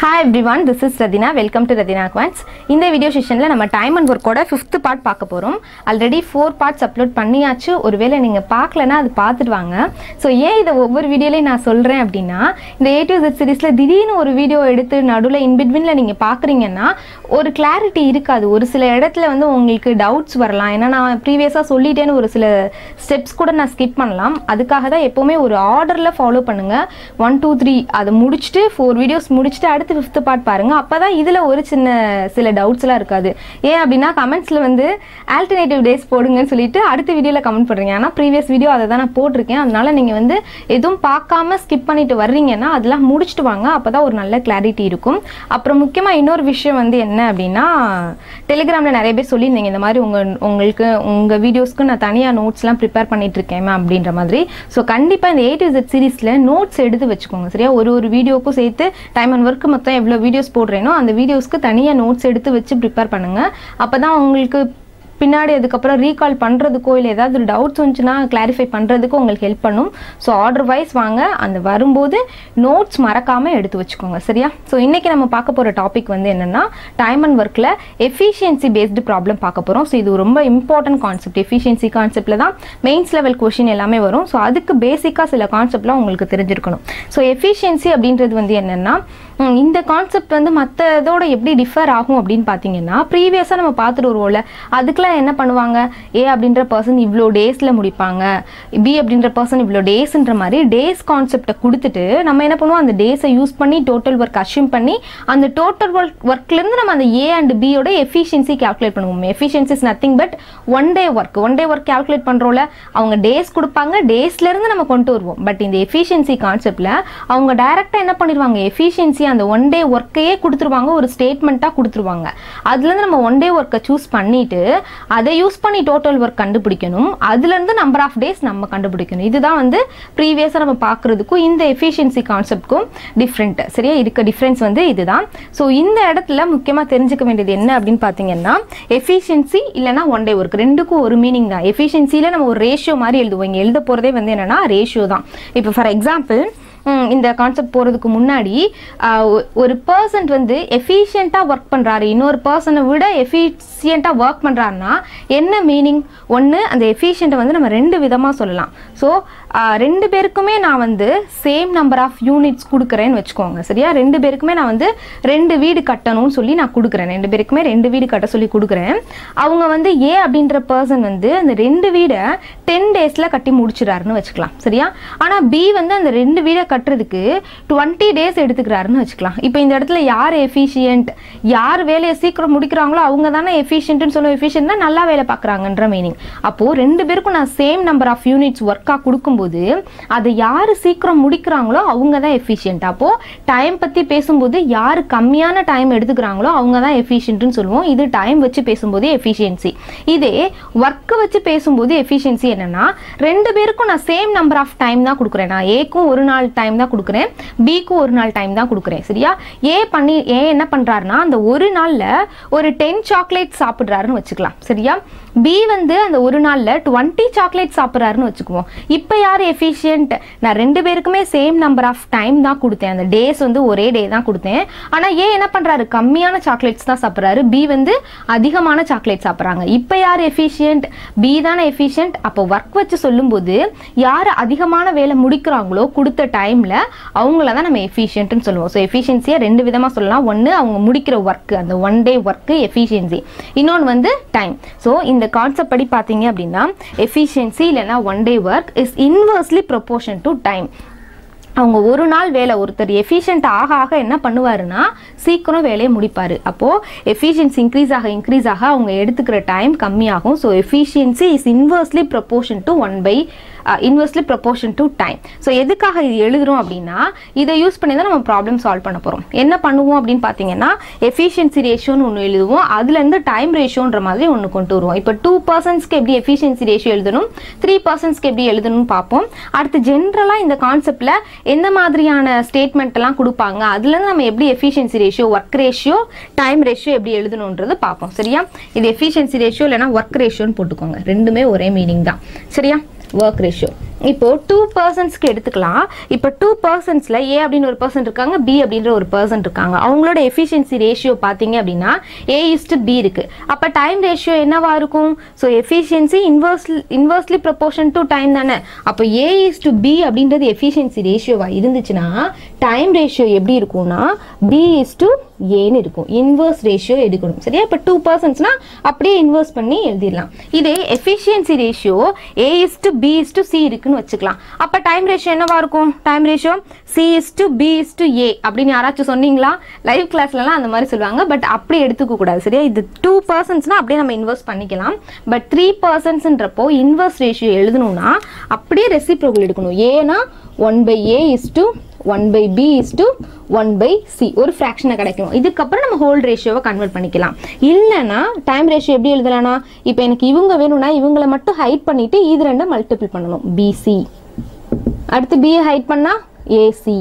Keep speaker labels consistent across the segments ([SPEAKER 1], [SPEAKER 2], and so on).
[SPEAKER 1] Hi everyone this is Rathina welcome to Rathina quants இந்த video செஷனில் நம்ம time and ஒர்க்கோட ஃபிஃப்த் பார்ட் பார்க்க போகிறோம் ஆல்ரெடி ஃபோர் பார்ட்ஸ் அப்லோட் பண்ணியாச்சு. ஒருவேளை நீங்கள் பார்க்கலன்னா அது பார்த்துட்டு வாங்க ஸோ ஏன் இதை ஒவ்வொரு வீடியோலையும் நான் சொல்கிறேன் அப்படின்னா இந்த ஏ டு ஜெட் சீரிஸில் திடீர்னு ஒரு வீடியோ எடுத்து நடுவில் இன்பிட்வீனில் நீங்கள் பார்க்குறீங்கன்னா ஒரு கிளாரிட்டி இருக்காது. ஒரு சில இடத்துல வந்து உங்களுக்கு டவுட்ஸ் வரலாம். ஏன்னா நான் ப்ரீவியஸாக சொல்லிட்டேன்னு ஒரு சில ஸ்டெப்ஸ் கூட நான் ஸ்கிப் பண்ணலாம். அதுக்காக தான் எப்போவுமே ஒரு ஆர்டரில் ஃபாலோ பண்ணுங்கள் ஒன் டூ த்ரீ அதை முடிச்சுட்டு ஃபோர் வீடியோஸ் முடிச்சுட்டு அடுத்து ஃபிஃப்த் பார்ட் பாருங்கள் அப்போ தான் இதில் ஒரு சின்ன சில டவுட்ஸ்லாம் இருக்காது. ஏன் அப்படின்னா கமெண்ட்ஸில் வந்து ஆல்டர்னேட்டிவ் டேஸ் போடுங்கன்னு சொல்லிட்டு அடுத்த வீடியோவில் கமெண்ட் பண்ணுறீங்க ஆனால் ப்ரீவியஸ் வீடியோ அதை தான் நான் போட்டிருக்கேன். அதனால் நீங்கள் வந்து எதுவும் பார்க்காம ஸ்கிப் பண்ணிட்டு வர்றீங்கன்னா அதெல்லாம் முடிச்சுட்டு வாங்க. அப்போ தான் ஒரு நல்ல கிளாரிட்டி இருக்கும். அப்புறம் முக்கியமாக இன்னொரு விஷயம் வந்து என்ன அப்படின்னா டெலிகிராமில் நிறைய பேர் சொல்லியிருந்தீங்க. இந்த மாதிரி உங்கள் உங்களுக்கு உங்கள் வீடியோஸ்க்கு நான் தனியாக நோட்ஸ்லாம் ப்ரிப்பேர் பண்ணிட்டு இருக்கேன் அப்படின்ற மாதிரி. ஸோ கண்டிப்பாக இந்த ஏ டு Z சீரீஸில் நோட்ஸ் எடுத்து வச்சுக்கோங்க. சரியா? ஒரு ஒரு வீடியோக்கும் சேர்த்து டைம் அண்ட் ஒர்க்கு மொத்தம் எவ்வளோ வீடியோஸ் போடுறேனோ அந்த வீடியோஸ்க்கு தனியாக நோட்ஸ் எடுத்து வச்சு ப்ரிப்பேர் பண்ணுங்கள் அப்போ தான் உங்களுக்கு பின்னாடி அதுக்கப்புறம் ரீகால் பண்ணுறதுக்கோ இல்லை ஏதாவது ஒரு டவுட்ஸ் வந்துச்சுன்னா கிளாரிஃபை பண்ணுறதுக்கோ உங்களுக்கு ஹெல்ப் பண்ணும். ஸோ ஆர்டர் வைஸ் வாங்க. அந்த வரும்போது நோட்ஸ் மறக்காமல் எடுத்து வச்சுக்கோங்க. சரியா? ஸோ இன்றைக்கி நம்ம பார்க்க போகிற டாபிக் வந்து என்னென்னா டைம் அண்ட் ஒர்க்கில் எஃபிஷியன்சி பேஸ்டு ப்ராப்ளம் பார்க்க போகிறோம் ஸோ இது ரொம்ப இம்பார்ட்டன்ட் கான்செப்ட் எஃபிஷியன்சி கான்செப்டில் தான் மெயின்ஸ் லெவல் கொஷின் எல்லாமே வரும். ஸோ அதுக்கு பேசிக்காக சில கான்செப்ட்லாம் உங்களுக்கு தெரிஞ்சிருக்கணும். ஸோ எஃபிஷியன்சி அப்படின்றது வந்து என்னென்னா இந்த கான்செப்ட் வந்து மற்ற இதோட எப்படி டிஃபர் ஆகும் அப்படின்னு பார்த்தீங்கன்னா ப்ரீவியஸாக நம்ம பார்த்துட்டு வருவோம்ல அதுக்கெலாம் என்ன பண்ணுவாங்க? ஏ அப்படின்ற பர்சன் இவ்வளோ டேஸில் முடிப்பாங்க. பி அப்படின்ற பர்சன் இவ்வளோ டேஸ்ன்ற மாதிரி டேஸ் கான்செப்டை கொடுத்துட்டு நம்ம என்ன பண்ணுவோம்? அந்த டேஸை யூஸ் பண்ணி டோட்டல் ஒர்க் அஷ்யூம் பண்ணி அந்த டோட்டல் ஒர்க் ஒர்க்லேருந்து நம்ம அந்த ஏ அண்ட் பியோட எஃபிஷியன்சி கால்குலேட் பண்ணுவோம். Efficiency is nothing but one day work one day work calculate பண்ணுறோம்ல அவங்க டேஸ் கொடுப்பாங்க டேஸ்லேருந்து நம்ம கொண்டு வருவோம். பட் இந்த எஃபிஷியன்சி கான்செப்டில் அவங்க டைரெக்டாக என்ன பண்ணிடுவாங்க எஃபிஷியன்சி அந்த ஒன் டே ஒர்க்கையே கொடுத்துருவாங்க ஒரு ஸ்டேட்மெண்ட்டாக கொடுத்துருவாங்க. அதுலேருந்து நம்ம ஒன் டே ஒர்க்கை சூஸ் பண்ணிவிட்டு அதை யூஸ் பண்ணி டோட்டல் ஒர்க் கண்டுபிடிக்கணும். அதுலேருந்து நம்பர் ஆஃப் டேஸ் நம்ம கண்டுபிடிக்கணும். இதுதான் வந்து ப்ரீவியஸாக நம்ம பார்க்குறதுக்கும் இந்த எஃபிஷியன்சி கான்செப்ட்க்கும் டிஃப்ரெண்ட் சரியா? இருக்க டிஃப்ரென்ஸ் வந்து இதுதான். ஸோ இந்த இடத்துல முக்கியமாக தெரிஞ்சுக்க வேண்டியது என்ன அப்படின்னு பார்த்தீங்கன்னா எஃபிஷியன்சி இல்லைனா ஒன் டே ஒர்க் ரெண்டுக்கும் ஒரு மீனிங் தான். எஃபிஷியன்சியில் நம்ம ஒரு ரேஷியோ மாதிரி எழுதுவோம். இங்கே எழுத போகிறதே வந்து என்னென்னா ரேஷியோ தான். இப்போ ஃபார் எக்ஸாம்பிள் இந்த கான்செப்ட் போகிறதுக்கு முன்னாடி ஒரு பர்சன்ட் வந்து எஃபிஷியண்ட்டாக ஒர்க் பண்ணுறாரு இன்னொரு பர்சனை விட எஃபிஷியண்ட்டாக ஒர்க் பண்ணுறாருன்னா என்ன மீனிங் ஒன்று அந்த எஃபிஷியண்ட்டை வந்து நம்ம ரெண்டு விதமாக சொல்லலாம். ஸோ ரெண்டு பேருக்குமே நான் வந்து சேம் நம்பர் ஆஃப் யூனிட்ஸ் கொடுக்குறேன்னு வச்சுக்கோங்க சரியா? ரெண்டு பேருக்குமே நான் வந்து ரெண்டு வீடு கட்டணும்னு சொல்லி நான் கொடுக்குறேன். ரெண்டு பேருக்குமே ரெண்டு வீடு கட்ட சொல்லி கொடுக்குறேன். அவங்க வந்து ஏ அப்படின்ற பர்சன் வந்து அந்த ரெண்டு வீடை டென் டேஸில் கட்டி முடிச்சிடாருன்னு வச்சுக்கலாம் சரியா? ஆனால் பி வந்து அந்த ரெண்டு வீடை கட்டுறதுக்கு டுவெண்ட்டி டேஸ் எடுத்துக்கிறாருன்னு வச்சுக்கலாம். இப்போ இந்த இடத்துல யார் எஃபிஷியன்ட் யார் வேலையை சீக்கிரம் முடிக்கிறாங்களோ அவங்க தானே எஃபிஷியன்ட்னு சொல்லுவோம் எஃபிஷியன்ட்னா நல்லா வேலை பார்க்குறாங்கன்ற மீனிங் அப்போது ரெண்டு பேருக்கும் நான் சேம் நம்பர் ஆஃப் யூனிட்ஸ் ஒர்க்காக கொடுக்கும்போது அதை யார் சீக்கிரம் முடிக்கிறாங்களோ அவங்க தான் எஃபிஷியன்ட் அப்போது டைம் பற்றி பேசும்போது யார் கம்மியான டைம் எடுத்துக்கிறாங்களோ அவங்க தான் எஃபிஷியன்ட்னு சொல்லுவோம். இது டைம் வச்சு பேசும்போது எஃபிஷியன்சி இதே ஒர்க்கை வச்சு பேசும்போது எஃபிஷியன்சி என்னன்னா ரெண்டு பேருக்கும் நான் சேம் நம்பர் ஆஃப் டைம் தான் கொடுக்குறேன். நான் ஏக்கும் ஒரு நாள் டைம் தான் கொடுக்குறேன். பிக்கும் ஒரு நாள் டைம் தான் கொடுக்குறேன். சரியா? ஏ பண்ணி ஏ என்ன பண்ணுறாருன்னா அந்த ஒரு நாளில் ஒரு டென் சாக்லேட் சாப்பிட்றாருன்னு வச்சுக்கலாம். சரியா? பி வந்து அந்த ஒரு நாளில் டுவெண்ட்டி சாக்லேட் சாப்பிட்றாருன்னு வச்சுக்குவோம். இப்போ யார் எஃபிஷியன்ட் நான் ரெண்டு பேருக்குமே சேம் நம்பர் ஆஃப் டைம் தான் கொடுத்தேன். அந்த டேஸ் வந்து ஒரே டே தான் கொடுத்தேன். ஆனால் ஏ என்ன பண்ணுறாரு கம்மியான சாக்லேட்ஸ் தான் சாப்பிட்றாரு. பி வந்து அதிகமான சாக்லேட் சாப்பிட்றாங்க. இப்போ யார் எஃபிஷியன்ட் பி தானே எஃபிஷியன்ட் அப்போ ஒர்க் வச்சு சொல்லும்போது யார் அதிகமான வேலை முடிக்கிறாங்களோ கொடுத்த டைமில் அவங்கள தான் நம்ம எஃபிஷியன்ட்னு சொல்லுவோம். ஸோ எஃபிஷியன்சியை ரெண்டு விதமாக சொல்லலாம். ஒன்று அவங்க முடிக்கிற ஒர்க்கு அந்த ஒன் டே ஒர்க்கு எஃபிஷியன்சி இன்னொன்று வந்து டைம் ஸோ இந்த கான்செப்ட் படி பார்த்தீங்க அப்படின்னா எஃபிஷியன்சி இல்லைன்னா one day work is in inversely proportion to time அவங்க ஒரு நாள் வேலை ஒருத்தர் எஃபிஷியன்ட் ஆக ஆக என்ன பண்ணுவாருன்னா சீக்கிரம் வேலையை முடிப்பார். அப்போது எஃபிஷியன்சி இன்க்ரீஸ் ஆக இன்க்ரீஸ் ஆக அவங்க எடுத்துக்கிற டைம் கம்மியாகும். So efficiency is inversely proportion to one by inversely proportion to time so எதுக்காக இது எழுதுறோம் அப்படின்னா இதை யூஸ் பண்ணி தான் நம்ம ப்ராப்ளம் சால்வ் பண்ண போகிறோம் என்ன பண்ணுவோம் அப்படின்னு பார்த்தீங்கன்னா எஃபிஷியன்சி ரேஷியோன்னு ஒன்று எழுதுவோம். அதுலேருந்து டைம் ரேஷியோன்ற மாதிரி ஒன்று கொண்டு வருவோம். இப்போ டூ பர்சன்ஸ்க்கு எப்படி எஃபிஷியன்சி ரேஷியோ எழுதணும்? த்ரீ பர்சன்ஸ்க்கு எப்படி எழுதணும்னு பார்ப்போம் அடுத்து ஜென்ரலாக இந்த கான்செப்டில் எந்த மாதிரியான ஸ்டேட்மெண்ட்லாம் கொடுப்பாங்க? அதுலேருந்து நம்ம எப்படி efficiency ratio work ratio time ratio எப்படி எழுதணுன்றது பார்ப்போம் சரியா? இது எஃபிஷியன்சி ரேஷியோ இல்லைனா ஒர்க் ரேஷியோன்னு போட்டுக்கோங்க. ரெண்டுமே ஒரே மீனிங் தான். சரியா? ஒர்க் ரேஷியோ இப்போ டூ பர்சன்ஸ்க்கு எடுத்துக்கலாம். இப்போ டூ பர்சன்ஸில் ஏ அப்படின்னு ஒரு பர்சன் இருக்காங்க பி அப்படின்ற ஒரு பர்சன் இருக்காங்க. அவங்களோட எஃபிஷியன்சி ரேஷியோ பார்த்தீங்க அப்படின்னா ஏ இஸ்டு பி இருக்கு. அப்போ டைம் ரேஷியோ என்னவா இருக்கும்? So efficiency inverse inversely proportion to time தானே. அப்போ ஏ இஸ் டு பி அப்படின்றது எஃபிஷியன்சி ரேஷியோவாக இருந்துச்சுன்னா டைம் ரேஷியோ எப்படி இருக்கும்னா பி இஸ் டு ஏன்னு இருக்கும். இன்வர்ஸ் ரேஷியோ எடுக்கணும். சரியா? இப்போ டூ பர்சன்ஸ்னா அப்படியே இன்வர்ஸ் பண்ணி எழுதிடலாம். இதே efficiency ratio A is to B is to C இருக்குன்னு வச்சுக்கலாம். அப்போ டைம் ரேஷியோ என்னவா இருக்கும்? Time ratio C is to B is to A அப்படின்னு யாராச்சும் சொன்னீங்களா? லைவ் கிளாஸ்லலாம் அந்த மாதிரி சொல்லுவாங்க. பட் அப்படி எடுத்துக்க கூடாது சரியா? இது டூ பர்சன்ஸ்னா அப்படியே நம்ம இன்வெஸ்ட் பண்ணிக்கலாம். பட் த்ரீ பர்சன்ஸ்ன்றப்போ இன்வெர்ஸ் ரேஷியோ எழுதணும்னா அப்படியே ரெசிப்ரோகல் எடுக்கணும். ஏன்னா one by A is to one by B is to one by C ஒரு ஃப்ராக்ஷனை கிடைக்கும் இதுக்கப்புறம் நம்ம ஹோல் ரேஷியோவை கன்வெர்ட் பண்ணிக்கலாம். இல்லைனா டைம் ரேஷியோ எப்படி எழுதலாம்னா இப்போ எனக்கு இவங்க வேணும்னா இவங்களை மட்டும் ஹைட் பண்ணிவிட்டு இது ரெண்டை மல்டிபிள் பண்ணணும். பிசி அடுத்து பிஏ ஹைட் பண்ணால் ஏசி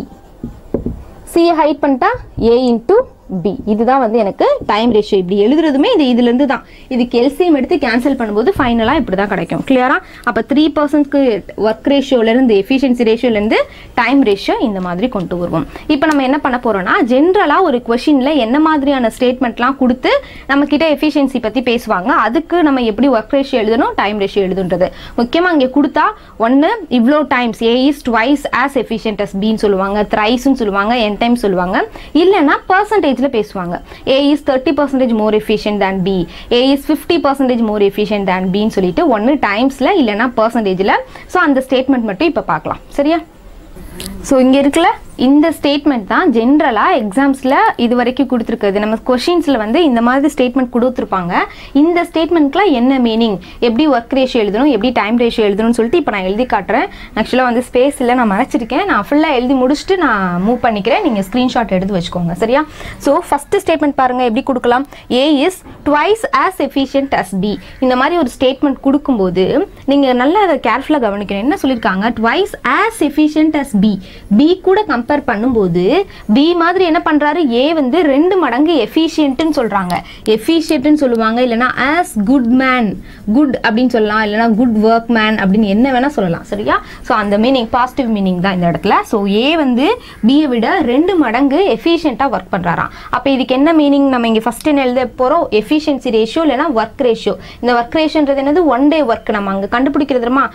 [SPEAKER 1] சிஏ ஹைட் பண்ணிட்டா ஏ இன்ட்டு பி இதுதான் வந்து எனக்கு டைம் ரேஷியோ இப்படி எழுதுறதுமே இது இதுலேருந்து தான். இதுக்கு எல்சிஎம் எடுத்து கேன்சல் பண்ணும்போது ஃபைனலாக இப்படி தான் கிடைக்கும். கிளியரா அப்போ த்ரீ பர்சன்ட்க்கு ஒர்க் ரேஷியோலேருந்து எஃபிஷியன்சி ரேஷியோலேருந்து டைம் ரேஷியோ இந்த மாதிரி கொண்டு வருவோம். இப்போ நம்ம என்ன பண்ண போகிறோம்னா ஜென்ரலாக ஒரு கொஷினில் என்ன மாதிரியான ஸ்டேட்மெண்ட்லாம் கொடுத்து நம்ம கிட்ட எஃபிஷியன்சி பற்றி பேசுவாங்க. அதுக்கு நம்ம எப்படி ஒர்க் ரேஷியோ எழுதணும் டைம் ரேஷியோ எழுதுன்றது. முக்கியமாக இங்கே கொடுத்தா ஒன்று இவ்வளோ times A is twice as efficient as பின்னு சொல்லுவாங்க த்ரைஸ்ன்னு சொல்லுவாங்க என் டைம் சொல்லுவாங்க. இல்லைன்னா பர்சன்டேஜ் பர்சன்டேஜில் பேசுவாங்க. A is thirty percentage more efficient than B A is fifty percentage more efficient than பின்னு சொல்லிட்டு ஒன்று டைம்ஸில் இல்லைனா பர்சன்டேஜில் ஸோ அந்த ஸ்டேட்மெண்ட் மட்டும் இப்போ பார்க்கலாம். சரியா? ஸோ இங்கே இருக்கல இந்த ஸ்டேட்மெண்ட் தான் ஜென்ரலாக எக்ஸாம்ஸில் இது வரைக்கும் கொடுத்துருக்குது நம்ம கொஷின்ஸில் வந்து இந்த மாதிரி ஸ்டேட்மெண்ட் கொடுத்துருப்பாங்க. இந்த ஸ்டேட்மெண்ட்க்குலாம் என்ன மீனிங் எப்படி ஒர்க் ரேஷியோ எழுதணும்? எப்படி டைம் ரேஷியோ எழுதணும்னு சொல்லிட்டு இப்போ நான் எழுதி காட்டுறேன். ஆக்சுவலாக வந்து ஸ்பேஸ் இல்லை நான் மறைச்சிருக்கேன். நான் ஃபுல்லாக எழுதி முடிச்சுட்டு நான் மூவ் பண்ணிக்கிறேன். நீங்கள் ஸ்க்ரீன்ஷாட் எடுத்து வச்சுக்கோங்க. சரியா? ஸோ ஃபஸ்ட்டு ஸ்டேட்மெண்ட் பாருங்கள் எப்படி கொடுக்கலாம்? A is twice as efficient as B இந்த மாதிரி ஒரு ஸ்டேட்மெண்ட் கொடுக்கும்போது நீங்கள் நல்லா அதை கேர்ஃபுல்லாக கவனிக்கணும். என்ன சொல்லியிருக்காங்க twice as efficient as B B B கூட கம்பேர் பண்ணும்போது பி மாதிரி என்ன பண்ணுறாரு ஏ வந்து ரெண்டு மடங்கு எஃபிஷியன்ட்டுன்னு சொல்கிறாங்க எஃபிஷியன்ட்னு சொல்லுவாங்க. இல்லைனா ஆஸ் குட் மேன் குட் அப்படின்னு சொல்லலாம். இல்லைனா குட் ஒர்க் மேன் அப்படின்னு என்ன வேணால் சொல்லலாம். சரியா? ஸோ அந்த மீனிங் பாசிட்டிவ் மீனிங் தான் இந்த இடத்துல. ஸோ ஏ வந்து பியை விட ரெண்டு மடங்கு எஃபிஷியண்ட்டாக ஒர்க் பண்ணுறாராம் அப்போ இதுக்கு என்ன மீனிங் நம்ம இங்கே ஃபஸ்ட் என்ன எழுத போகிறோம் எஃபிஷியன்சி ரேஷியோ இல்லைனா ஒர்க் ரேஷியோ இந்த ஒர்க் ரேஷியோன்றது என்னது? ஒன் டே ஒர்க் நம்ம அங்கே கண்டுபிடிக்கிறதுமா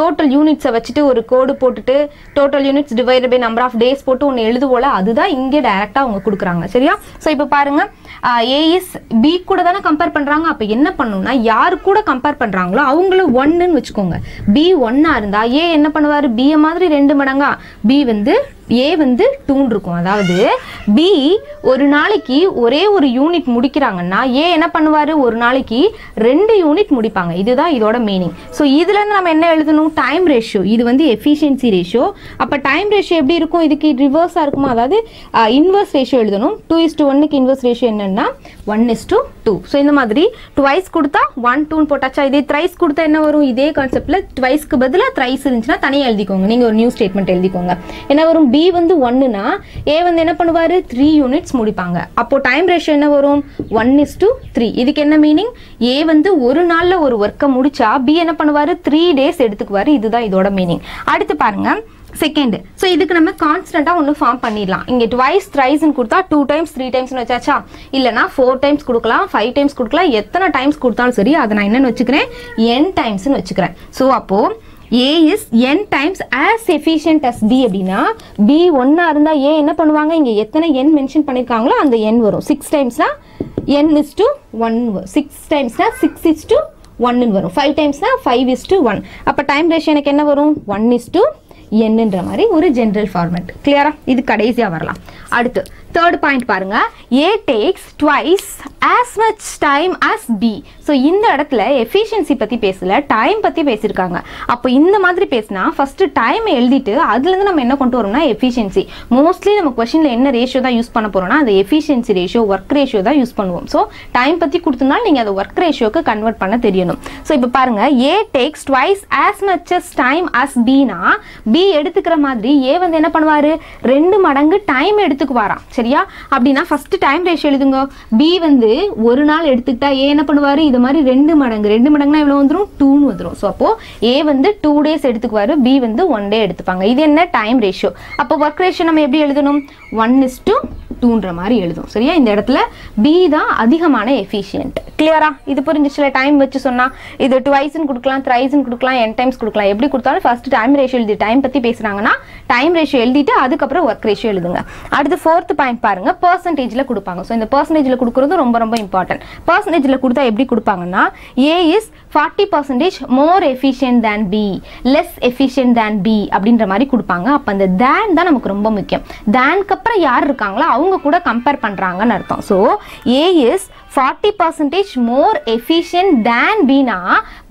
[SPEAKER 1] டோட்டல் யூனிட்ஸை வச்சுட்டு ஒரு கோடு போட்டுட்டு total units divided by number of days போட்டு ஒன்று எழுதுவோல அதுதான் இங்கே டைரெக்டாக அவங்க கொடுக்குறாங்க சரியா? ஸோ இப்போ பாருங்க ஏஇஸ் பி கூட தானே கம்பேர் பண்ணுறாங்க அப்போ என்ன பண்ணணும்னா யார் கூட கம்பேர் பண்ணுறாங்களோ அவங்களும் ஒன்றுன்னு வச்சுக்கோங்க. பி ஒன்னாக இருந்தால் ஏ என்ன பண்ணுவார்? பிஏ மாதிரி ரெண்டு மடங்கா. பி வந்து ஏ வந்து டூன் இருக்கும். அதாவது பி ஒரு நாளைக்கு ஒரே ஒரு யூனிட் முடிக்கிறாங்கன்னா ஏ என்ன பண்ணுவார்? ஒரு நாளைக்கு ரெண்டு யூனிட் முடிப்பாங்க. இதுதான் இதோட மீனிங் ஸோ இதுலேருந்து நம்ம என்ன எழுதணும்? டைம் ரேஷியோ இது வந்து எஃபிஷியன்சி ரேஷியோ அப்போ டைம் ரேஷியோ எப்படி இருக்கும்? இதுக்கு ரிவர்ஸாக இருக்குமா? அதாவது இன்வர்ஸ் ரேஷியோ எழுதணும். டூ இஸ் டு ஒன்னுக்கு இன்வர்ஸ் ரேஷியோ என்னென்னா one is to two so இந்த மாதிரி டுவைஸ் கொடுத்தா ஒன் டூன்னு போட்டாச்சா? இதே த்ரைஸ் கொடுத்தா என்ன வரும்? இதே கான்செப்டில் ட்வைஸ்க்கு பதிலாக த்ரைஸ் இருந்துச்சுன்னா தனியாக எழுதிக்கோங்க. நீங்கள் ஒரு நியூ ஸ்டேட்மெண்ட் எழுதிக்கோங்க. என்ன வரும்? பி வந்து ஒன்னுனா ஏ வந்து என்ன பண்ணுவார்? த்ரீ யூனிட்ஸ் முடிப்பாங்க. அப்போ டைம் ரேஷியோ என்ன வரும்? ஒன் இஸ் டு த்ரீ இதுக்கு என்ன மீனிங் ஏ வந்து ஒரு நாளில் ஒரு ஒர்க்கை முடிச்சா பி என்ன பண்ணுவார்? த்ரீ டேஸ் எடுத்துக்குவார். இதுதான் இதோட மீனிங் அடுத்து பாருங்க. செகண்ட் ஸோ இதுக்கு நம்ம கான்ஸ்டண்ட்டாக ஒன்று ஃபார்ம் பண்ணிடலாம். இங்கே ட்வைஸ் த்ரைஸ்னு கொடுத்தா டூ டைம்ஸ் த்ரீ டைம்ஸ்னு வச்சாச்சா? இல்லைனா ஃபோர் டைம்ஸ் கொடுக்கலாம் ஃபைவ் டைம்ஸ் கொடுக்கலாம் எத்தனை டைம்ஸ் கொடுத்தாலும் சரி அதை நான் என்னென்னு வச்சுக்கிறேன்? என் டைம்ஸ்னு வச்சுக்கிறேன். ஸோ அப்போது A is N times as efficient as B அப்படின்னா பி ஒன்றா இருந்தால் ஏ என்ன பண்ணுவாங்க? இங்கே எத்தனை என் மென்ஷன் பண்ணியிருக்காங்களோ அந்த என் வரும். Six டைம்ஸ்னா N is to one six டைம்ஸ்னா six is to ஒன்னு வரும். ஃபைவ் டைம்ஸ்னா ஃபைவ் இஸ் டு ஒன் அப்போ டைம் ரேஷியோ எனக்கு என்ன வரும்? ஒன் இஸ் டு என்னன்ற மாதிரி ஒரு ஜென்ரல் ஃபார்மேட் கிளியரா இது கடைசியாக வரலாம். அடுத்து தேர்ட் பாயிண்ட் பாருங்க. A takes twice as much time as B so இந்த இடத்துல எஃபிஷியன்சி பற்றி பேசல டைம் பற்றி பேசியிருக்காங்க அப்போ இந்த மாதிரி பேசினா ஃபஸ்ட்டு டைம் எழுதிட்டு அதுலேருந்து நம்ம என்ன கொண்டு வரோம்னா எஃபிஷியன்சி மோஸ்ட்லி நம்ம கொஷினில் என்ன ரேஷியோ தான் யூஸ் பண்ண போறோம்னா அந்த எஃபிஷியன்சி ரேஷியோ ஒர்க் ரேஷியோ தான் யூஸ் பண்ணுவோம். ஸோ டைம் பற்றி கொடுத்தனால நீங்கள் அதை ஒர்க் ரேஷியோக்கு கன்வெர்ட் பண்ண தெரியணும். ஸோ இப்போ பாருங்கள் A takes twice as much as time as Bina B எடுத்துக்கிற மாதிரி ஏ வந்து என்ன பண்ணுவார்? ரெண்டு மடங்கு டைம் எடுத்துக்குவாராம். சரியா? அப்படின்னா ஃபர்ஸ்ட் டைம் ரேஷியோ எழுதுங்க. பி வந்து ஒரு நாள் எடுத்துக்கிட்டா ஏ என்ன பண்ணுவார்? இது மாதிரி ரெண்டு மடங்கு. ரெண்டு மடங்குனா எவ்வளோ வந்துடும் டூன்னு வந்துடும் ஸோ அப்போ ஏ வந்து டூ டேஸ் எடுத்துக்குவாரு. பி வந்து ஒன் டே எடுத்துப்பாங்க. இது என்ன? டைம் ரேஷியோ அப்போ ஒர்க் ரேஷியோ நம்ம எப்படி எழுதணும்? ஒன் இஸ் டூ டூன்ற மாதிரி எழுதும். சரியா? இந்த இடத்துல பி தான் அதிகமான எஃபிஷியன்ட் கிளியரா இது புரிஞ்சிச்சுல? டைம் வச்சு சொன்னால் இது டுவைஸ்னு கொடுக்கலாம் த்ரைஸ்னு கொடுக்கலாம் என் டைம்ஸ் கொடுக்கலாம். எப்படி கொடுத்தாலும் ஃபர்ஸ்ட் டைம் ரேஷியோ எழுதி டைம் பத்தி பேசுகிறாங்கன்னா டைம் ரேஷியோ எழுதிட்டு அதுக்கப்புறம் ஒர்க் ரேஷியோ எழுதுங்க. அடுத்து ஃபோர்த்து பாயிண்ட் பாருங்க பர்சன்டேஜ்ல கொடுப்பாங்க. ஸோ இந்த பர்சன்டேஜில் கொடுக்குறது ரொம்ப ரொம்ப இம்பார்ட்டன்ட் பர்சன்டேஜில் கொடுத்தா எப்படி கொடுப்பாங்கன்னா A is forty percentage more efficient than B less efficient than B அப்படின்ற மாதிரி கொடுப்பாங்க. அப்போ அந்த தேன் தான் நமக்கு ரொம்ப முக்கியம். தேனுக்கு அப்புறம் யார் இருக்காங்களோ அவங்க கூட கம்பேர் பண்ணுறாங்கன்னு அர்த்தம். So A is forty percentage more efficient than பினா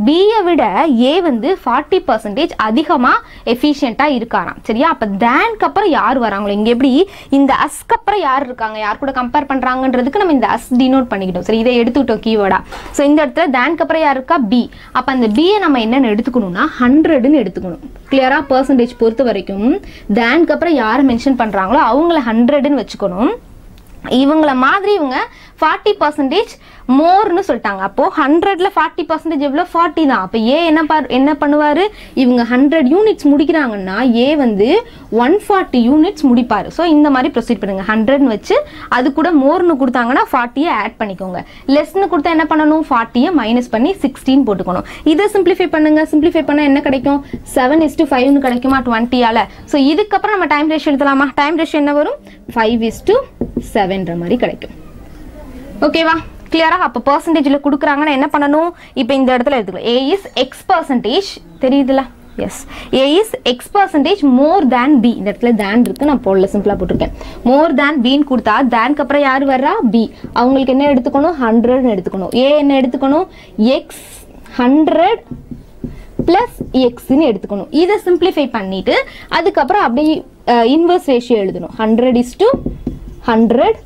[SPEAKER 1] பியை விட ஏ வந்து ஃபார்ட்டி பர்சன்டேஜ் அதிகமாக எஃபிஷியண்ட்டாக இருக்காராம். சரியா? அப்போ தேனுக்கு அப்புறம் யார் வராங்களோ? இங்கே எப்படி? இந்த அஸ்க்கு அப்புறம் யார் இருக்காங்க? யார் கூட கம்பேர் பண்ணுறாங்கன்றதுக்கு நம்ம இந்த அஸ் டினோட் பண்ணிக்கிட்டோம். சரி இதை எடுத்துக்கிட்டோம் கீவேர்டாக ஸோ இந்த இடத்துல தேனுக்கு அப்புறம் யார் இருக்கா? பி அப்போ அந்த பியை நம்ம என்னென்னு எடுத்துக்கணும்னா ஹண்ட்ரடுன்னு எடுத்துக்கணும். கிளியராக பர்சன்டேஜ் பொறுத்த வரைக்கும் தேனுக்கு அப்புறம் யாரை மென்ஷன் பண்ணுறாங்களோ அவங்கள ஹண்ட்ரடுன்னு வச்சுக்கணும். இவங்கள மாதிரி இவங்க ஃபார்ட்டி பர்சன்டேஜ் மோர்னு சொல்லிட்டாங்க. அப்போது ஹண்ட்ரட்ல ஃபார்ட்டி பர்சன்டேஜ் எவ்வளோ? ஃபார்ட்டி தான். அப்போ ஏ என்ன பார் என்ன பண்ணுவார்? இவங்க ஹண்ட்ரட் யூனிட்ஸ் முடிக்கிறாங்கன்னா ஏ வந்து ஒன் ஃபார்ட்டி யூனிட்ஸ் முடிப்பார். ஸோ இந்த மாதிரி ப்ரொசீட் பண்ணுங்கள் ஹண்ட்ரட்னு வச்சு அது கூட மோர்னு கொடுத்தாங்கன்னா ஃபார்ட்டியை ஆட் பண்ணிக்கோங்க. லெஸ்னு கொடுத்தா என்ன பண்ணணும்? ஃபார்ட்டியை மைனஸ் பண்ணி சிக்ஸ்டீன் போட்டுக்கணும். இதை சிம்பிளிஃபை பண்ணுங்கள் சிம்பிளிஃபை பண்ணால் என்ன கிடைக்கும்? செவன் இஸ் டு ஃபைவ்னு கிடைக்குமா? டுவெண்ட்டியால் ஸோ இதுக்கப்புறம் நம்ம டைம் ரேஷியோ எழுதலாமா டைம் ரேஷியோ என்ன வரும்? ஃபைவ் இஸ் டு செவன்ற மாதிரி கிடைக்கும். ஓகேவா கிளியரா அப்போ பர்சன்டேஜில் கொடுக்குறாங்கன்னா என்ன பண்ணணும்? இப்போ இந்த இடத்துல எடுத்துக்கலாம் ஏ இஸ் எக்ஸ் பர்சன்டேஜ் தெரியுதுல? Yes A is X percentage more than B இந்த இடத்துல தேன் இருக்கு. நான் போடல. சிம்பிளாக போட்டிருக்கேன். மோர் தேன் பின்னு கொடுத்தா தேனுக்கு அப்புறம் யார் வர்றா? பி அவங்களுக்கு என்ன எடுத்துக்கணும்? ஹண்ட்ரட்னு எடுத்துக்கணும். ஏ என்ன எடுத்துக்கணும்? எக்ஸ் ஹண்ட்ரட் ப்ளஸ் எக்ஸ்ன்னு எடுத்துக்கணும். இதை சிம்பிளிஃபை பண்ணிட்டு அதுக்கப்புறம் அப்படியே uh, இன்வர்ஸ் ரேஷியோ எழுதணும். Hundred is to hundred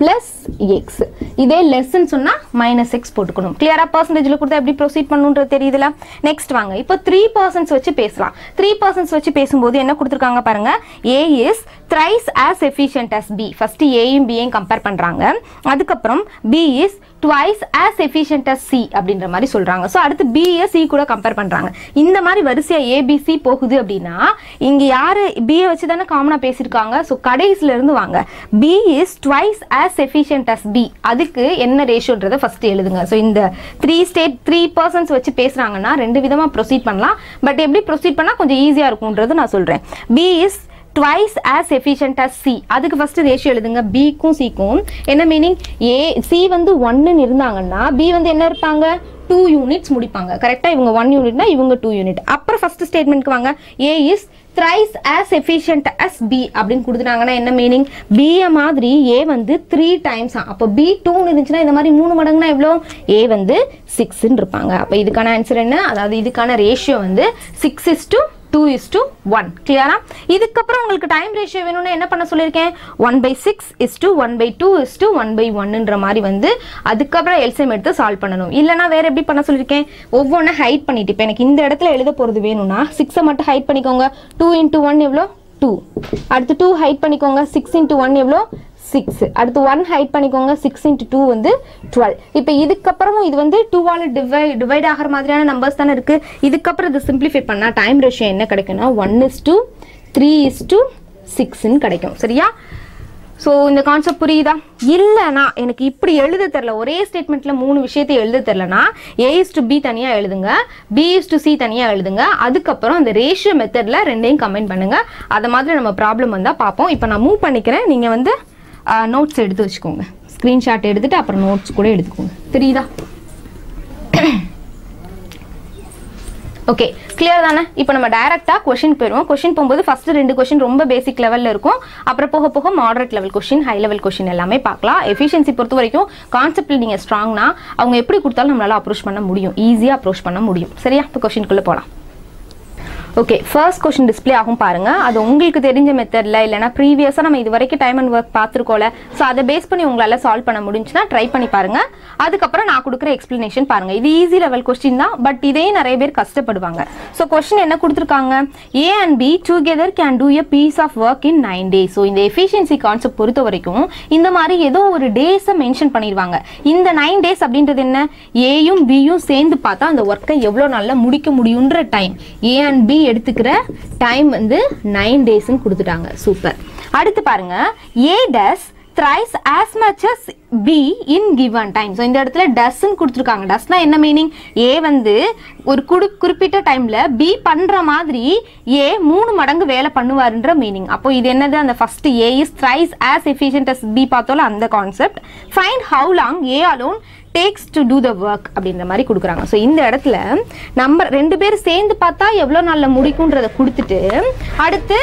[SPEAKER 1] plus X இதே லெஸ்ன்னு சொன்னால் மைனஸ் எக்ஸ் போட்டுக்கணும். கிளியராக பர்சன்டேஜில் கொடுத்தா எப்படி ப்ரொசீட் பண்ணுன்றது தெரியுதுல? நெக்ஸ்ட் வாங்க. இப்போ த்ரீ பர்சன்ஸ் வச்சு பேசலாம். த்ரீ பர்சன்ஸ் வச்சு பேசும்போது என்ன கொடுத்துருக்காங்க பாருங்க? A is thrice as efficient as B first ஏயும் பியையும் கம்பேர் பண்ணுறாங்க அதுக்கப்புறம் B is twice as efficient as C அப்படின்ற மாதிரி சொல்கிறாங்க ஸோ அடுத்து பிஏ சி கூட கம்பேர் பண்ணுறாங்க இந்த மாதிரி வரிசையாக ஏபிசி போகுது அப்படின்னா இங்கே யார் பிஏ வச்சு தானே காமனாக பேசியிருக்காங்க? ஸோ கடைசில வாங்க. B is twice as efficient as B அதுக்கு என்ன ரேஷியோன்றதை ஃபஸ்ட்டு எழுதுங்க. ஸோ இந்த த்ரீ ஸ்டேட் த்ரீ பர்சன்ஸ் வச்சு பேசுகிறாங்கன்னா ரெண்டு விதமாக ப்ரொசீட் பண்ணலாம். பட் எப்படி ப்ரொசீட் பண்ணால் கொஞ்சம் ஈஸியாக இருக்கும்ன்றது நான் சொல்கிறேன் B is twice as efficient as C அதுக்கு ஃபஸ்ட்டு ரேஷியோ எழுதுங்க. பிக்கும் சிக்கும் என்ன மீனிங் ஏ சி வந்து ஒன்னுன்னு இருந்தாங்கன்னா பி வந்து என்ன இருப்பாங்க? டூ யூனிட்ஸ் முடிப்பாங்க. கரெக்டாக இவங்க ஒன் யூனிட்னா இவங்க டூ யூனிட் அப்புறம் ஃபர்ஸ்ட் ஸ்டேட்மெண்ட்க்கு வாங்க. A is thrice as efficient as B அப்படின்னு கொடுத்துட்டாங்கன்னா என்ன மீனிங் பிஏ மாதிரி ஏ வந்து த்ரீ டைம்ஸ் அப்போ பி டூன்னு இருந்துச்சுன்னா இந்த மாதிரி மூணு மடங்குனா எவ்வளோ? ஏ வந்து சிக்ஸ்ன்னு இருப்பாங்க. அப்போ இதுக்கான ஆன்சர் என்ன? அதாவது இதுக்கான ரேஷியோ வந்து six is to two is to one கிளியரா இதுக்கப்புறம் உங்களுக்கு டைம் ரேஷியோ வேணும்னா என்ன பண்ண சொல்லியிருக்கேன்? One by six is to one by two is to one by ஒன்னுன்ற மாதிரி வந்து அதுக்கப்புறம் எல்சிஎம் எடுத்து சால்வ் பண்ணணும். இல்லைனா வேற எப்படி பண்ண சொல்லியிருக்கேன்? ஒவ்வொன்றும் ஹைட் பண்ணிட்டு இப்போ எனக்கு இந்த இடத்துல எழுத போகிறது வேணும்னா சிக்ஸை மட்டும் ஹைட் பண்ணிக்கோங்க. டூ இன்ட்டு ஒன் எவ்வளோ? டூ அடுத்து டூ ஹைட் பண்ணிக்கோங்க. சிக்ஸ் இன்ட்டு ஒன் எவ்வளோ? சிக்ஸ் அடுத்து ஒன் ஹைட் பண்ணிக்கோங்க சிக்ஸ் இன்ட்டு டூ வந்து டுவெல் இப்போ இதுக்கப்புறமும் இது வந்து டூவால் டிவை டிவைட் ஆகிற மாதிரியான நம்பர்ஸ் தானே இருக்குது இதுக்கப்புறம் இது சிம்பிளிஃபை பண்ணால் டைம் ரேஷியோ என்ன கிடைக்குன்னா one is to three is to சிக்ஸ்ன்னு கிடைக்கும். சரியா? ஸோ இந்த கான்செப்ட் புரியுதா? இல்லைனா எனக்கு இப்படி எழுத தெரில ஒரே ஸ்டேட்மெண்ட்டில் மூணு விஷயத்தை எழுத தெரிலனா ஏ டு பி தனியாக எழுதுங்க. பிஇஸ் டு சி தனியாக எழுதுங்க. அதுக்கப்புறம் அந்த ரேஷியோ மெத்தடில் ரெண்டையும் கமெண்ட் பண்ணுங்கள் அதை மாதிரி நம்ம ப்ராப்ளம் வந்தால் பார்ப்போம். இப்போ நான் மூவ் பண்ணிக்கிறேன். நீங்கள் வந்து நோட்ஸ் எடுத்து வச்சுக்கோங்க. ஸ்க்ரீன்ஷாட் எடுத்துட்டு அப்புறம் நோட்ஸ் கூட எடுத்துக்கோங்க. தெரியுதா ஓகே கிளியர் தானே? இப்போ நம்ம டைரெக்டாக கொஷின் போயிடுவோம். கொஷின் போகும்போது ஃபர்ஸ்ட் ரெண்டு கொஷின் ரொம்ப பேசிக் லெவலில் இருக்கும். அப்புறம் போக போக moderate level question high level question எல்லாமே பார்க்கலாம். எஃபிஷியன்சி பொறுத்த வரைக்கும் கான்செப்டில் நீங்கள் ஸ்ட்ராங்னா அவங்க எப்படி கொடுத்தாலும் நம்மளால அப்ரோச் பண்ண முடியும். ஈஸியாக அப்ரோச் பண்ண முடியும். சரியா? இப்போ கொஷினுக்குள்ளே போகலாம் ஓகே ஃபர்ஸ்ட் கொஷின் டிஸ்ப்ளே ஆகும் பாருங்க. அது உங்களுக்கு தெரிஞ்ச மெத்தட்ல இல்லைனா ப்ரீவியஸாக நம்ம இது வரைக்கும் டைம் அண்ட் ஒர்க் பார்த்துருக்கோம்ல. ஸோ அதை பேஸ் பண்ணி உங்களால் சால்வ் பண்ண முடிஞ்சுன்னா ட்ரை பண்ணி பாருங்க. அதுக்கப்புறம் நான் கொடுக்குற எக்ஸ்பிளனேஷன் பாருங்க. இது ஈஸி லெவல் கொஸ்டின் தான் பட் இதே நிறைய பேர் கஷ்டப்படுவாங்க. ஸோ கொஸ்டின் என்ன கொடுத்துருக்காங்க? A and B together can do a piece of work in nine days so இந்த எஃபிஷியன்சி கான்செப்ட் பொறுத்த வரைக்கும் இந்த மாதிரி ஏதோ ஒரு டேஸை மென்ஷன் பண்ணிடுவாங்க. இந்த நைன் டேஸ் அப்படின்றது என்ன? ஏயும் பியும் சேர்ந்து பார்த்தா அந்த ஒர்க்கை எவ்வளோ நாளில் முடிக்க முடியுன்ற டைம் ஏ அண்ட் பி எடுத்துக்கிற டைம் வந்து நைன் டேஸ்ன்னு கொடுத்துட்டாங்க. சூப்பர் அடுத்து பாருங்க. A does thrice as much as B in given time so இந்த இடத்துல டஸ்ன்னு கொடுத்துருக்காங்க. டஸ்னா என்ன மீனிங் ஏ வந்து ஒரு குடு குறிப்பிட்ட டைமில் பி பண்ணுற மாதிரி ஏ மூணு மடங்கு வேலை பண்ணுவாருன்ற மீனிங் அப்போ இது என்னது? அந்த first A is thrice as efficient as B பார்த்தோம்ல அந்த concept find how long A alone takes to do the work அப்படின்ற மாதிரி கொடுக்குறாங்க. ஸோ இந்த இடத்துல நம்ம ரெண்டு பேரும் சேர்ந்து பார்த்தா எவ்வளோ நாளில் முடிக்கும்ன்றதை கொடுத்துட்டு அடுத்து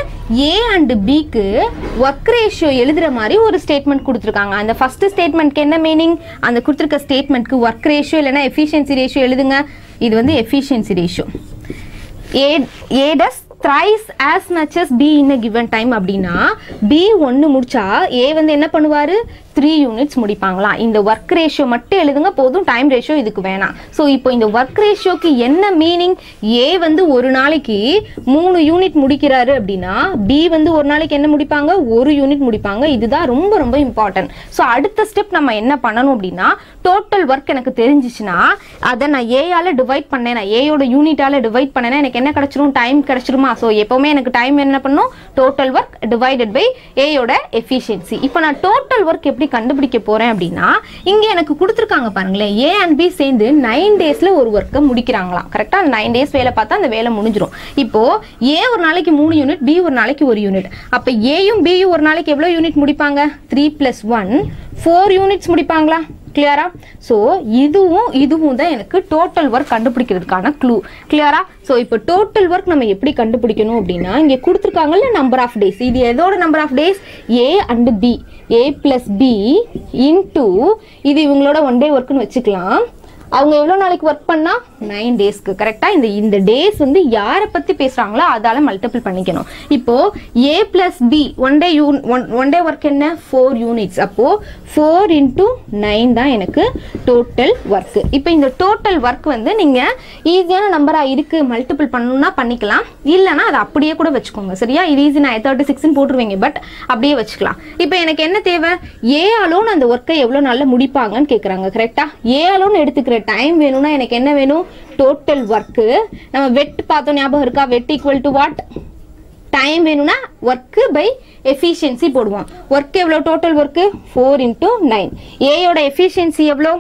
[SPEAKER 1] ஏ அண்டு பிக்கு ஒர்க் ரேஷியோ எழுதுகிற மாதிரி ஒரு ஸ்டேட்மெண்ட் கொடுத்துருக்காங்க. அந்த ஃபஸ்ட்டு ஸ்டேட்மெண்ட்க்கு என்ன மீனிங் அந்த கொடுத்துருக்க ஸ்டேட்மெண்ட்க்கு ஒர்க் ரேஷியோ இல்லைன்னா எஃபிஷியன்சி ரேஷியோ எழுதுங்க. இது வந்து efficiency ratio A A does thrice as much as B in a given time அப்படின்னா பி ஒன்று முடிச்சா ஏ வந்து என்ன பண்ணுவார்? த்ரீ யூனிட்ஸ் முடிப்பாங்களா? இந்த ஒர்க் ரேஷியோ மட்டும் எழுதுங்க போதும் டைம் ரேஷியோ இதுக்கு வேணாம். ஸோ இப்போ இந்த ஒர்க் ரேஷியோக்கு என்ன மீனிங் ஏ வந்து ஒரு நாளைக்கு மூணு யூனிட் முடிக்கிறாரு அப்படின்னா பி வந்து ஒரு நாளைக்கு என்ன முடிப்பாங்க? ஒரு யூனிட் முடிப்பாங்க. இதுதான் ரொம்ப ரொம்ப இம்பார்ட்டன்ட் ஸோ அடுத்த ஸ்டெப் நம்ம என்ன பண்ணணும் அப்படின்னா டோட்டல் ஒர்க் எனக்கு தெரிஞ்சிச்சுன்னா அதை நான் ஏயால் டிவைட் பண்ணேன். நான் ஏயோட யூனிட்டால் டிவைட் பண்ணேன்னா எனக்கு என்ன கிடச்சிரும்? டைம் கிடச்சிருமா? ஸோ எப்போவுமே எனக்கு டைம் என்ன பண்ணும்? டோட்டல் ஒர்க் டிவைடட் பை ஏயோட எஃபிஷியன்சி இப்போ நான் டோட்டல் ஒர்க் எப்படி கண்டுபிடிக்க போறேன் அப்படின்னா இங்க எனக்கு கொடுத்துருக்காங்க பாருங்களேன் ஏ அண்ட் பி சேர்ந்து நைன் டேஸ்ல ஒரு ஒர்க்கை முடிக்கிறாங்களாம். கரெக்டா நைன் டேஸ் வேலை பார்த்தா அந்த வேலை முடிஞ்சிடும் இப்போ ஏ ஒரு நாளைக்கு மூணு யூனிட் பி ஒரு நாளைக்கு ஒரு யூனிட் அப்ப ஏயும் பியும் ஒரு நாளைக்கு எவ்வளவு யூனிட் முடிப்பாங்க? Three plus one four units முடிப்பாங்களா? கிளியரா ஸோ இதுவும் இதுவும் தான் எனக்கு டோட்டல் ஒர்க் கண்டுபிடிக்கிறதுக்கான க்ளூ கிளியரா ஸோ இப்போ டோட்டல் ஒர்க் நம்ம எப்படி கண்டுபிடிக்கணும் அப்படின்னா இங்கே கொடுத்துருக்காங்கல்ல நம்பர் ஆஃப் டேஸ் இது எதோட number of days A and B A plus B into இது இவங்களோட ஒன் டே ஒர்க்குன்னு வச்சுக்கலாம். அவங்க எவ்வளோ நாளைக்கு ஒர்க் பண்ணா? நைன் டேஸ்க்கு கரெக்டாக இந்த இந்த டேஸ் வந்து யாரை பற்றி பேசுகிறாங்களோ அதால் மல்டிபிள் பண்ணிக்கணும். இப்போ A plus B one day you one one day work என்ன? ஃபோர் யூனிட்ஸ் அப்போது ஃபோர் இன்ட்டு நைன் தான் எனக்கு டோட்டல் ஒர்க்கு இப்போ இந்த டோட்டல் ஒர்க் வந்து நீங்கள் ஈஸியான நம்பராக இருக்குது மல்டிபிள் பண்ணணும்னா பண்ணிக்கலாம். இல்லைனா அதை அப்படியே கூட வச்சுக்கோங்க. சரியா? இது ஈஸி நான் தேர்ட்டி சிக்ஸ்னு போட்டுருவீங்க பட் அப்படியே வச்சுக்கலாம். இப்போ எனக்கு என்ன தேவை? ஏ அலோன் அந்த ஒர்க்கை எவ்வளோ நாளில் முடிப்பாங்கன்னு கேட்குறாங்க கரெக்டாக ஏ அலோன் எடுத்துக்கிற டைம் வேணும்னா எனக்கு என்ன வேணும்? டோட்டல் ஒர்க்கு நம்ம வெட் பார்த்தோம் ஞாபகம் இருக்கா? வெட் ஈக்குவல் டு வாட் டைம் வேணும்னா ஒர்க்கு பை எஃபிஷியன்சி போடுவோம். ஒர்க் எவ்வளோ? Total work four into nine ஏயோட efficiency எவ்வளோ?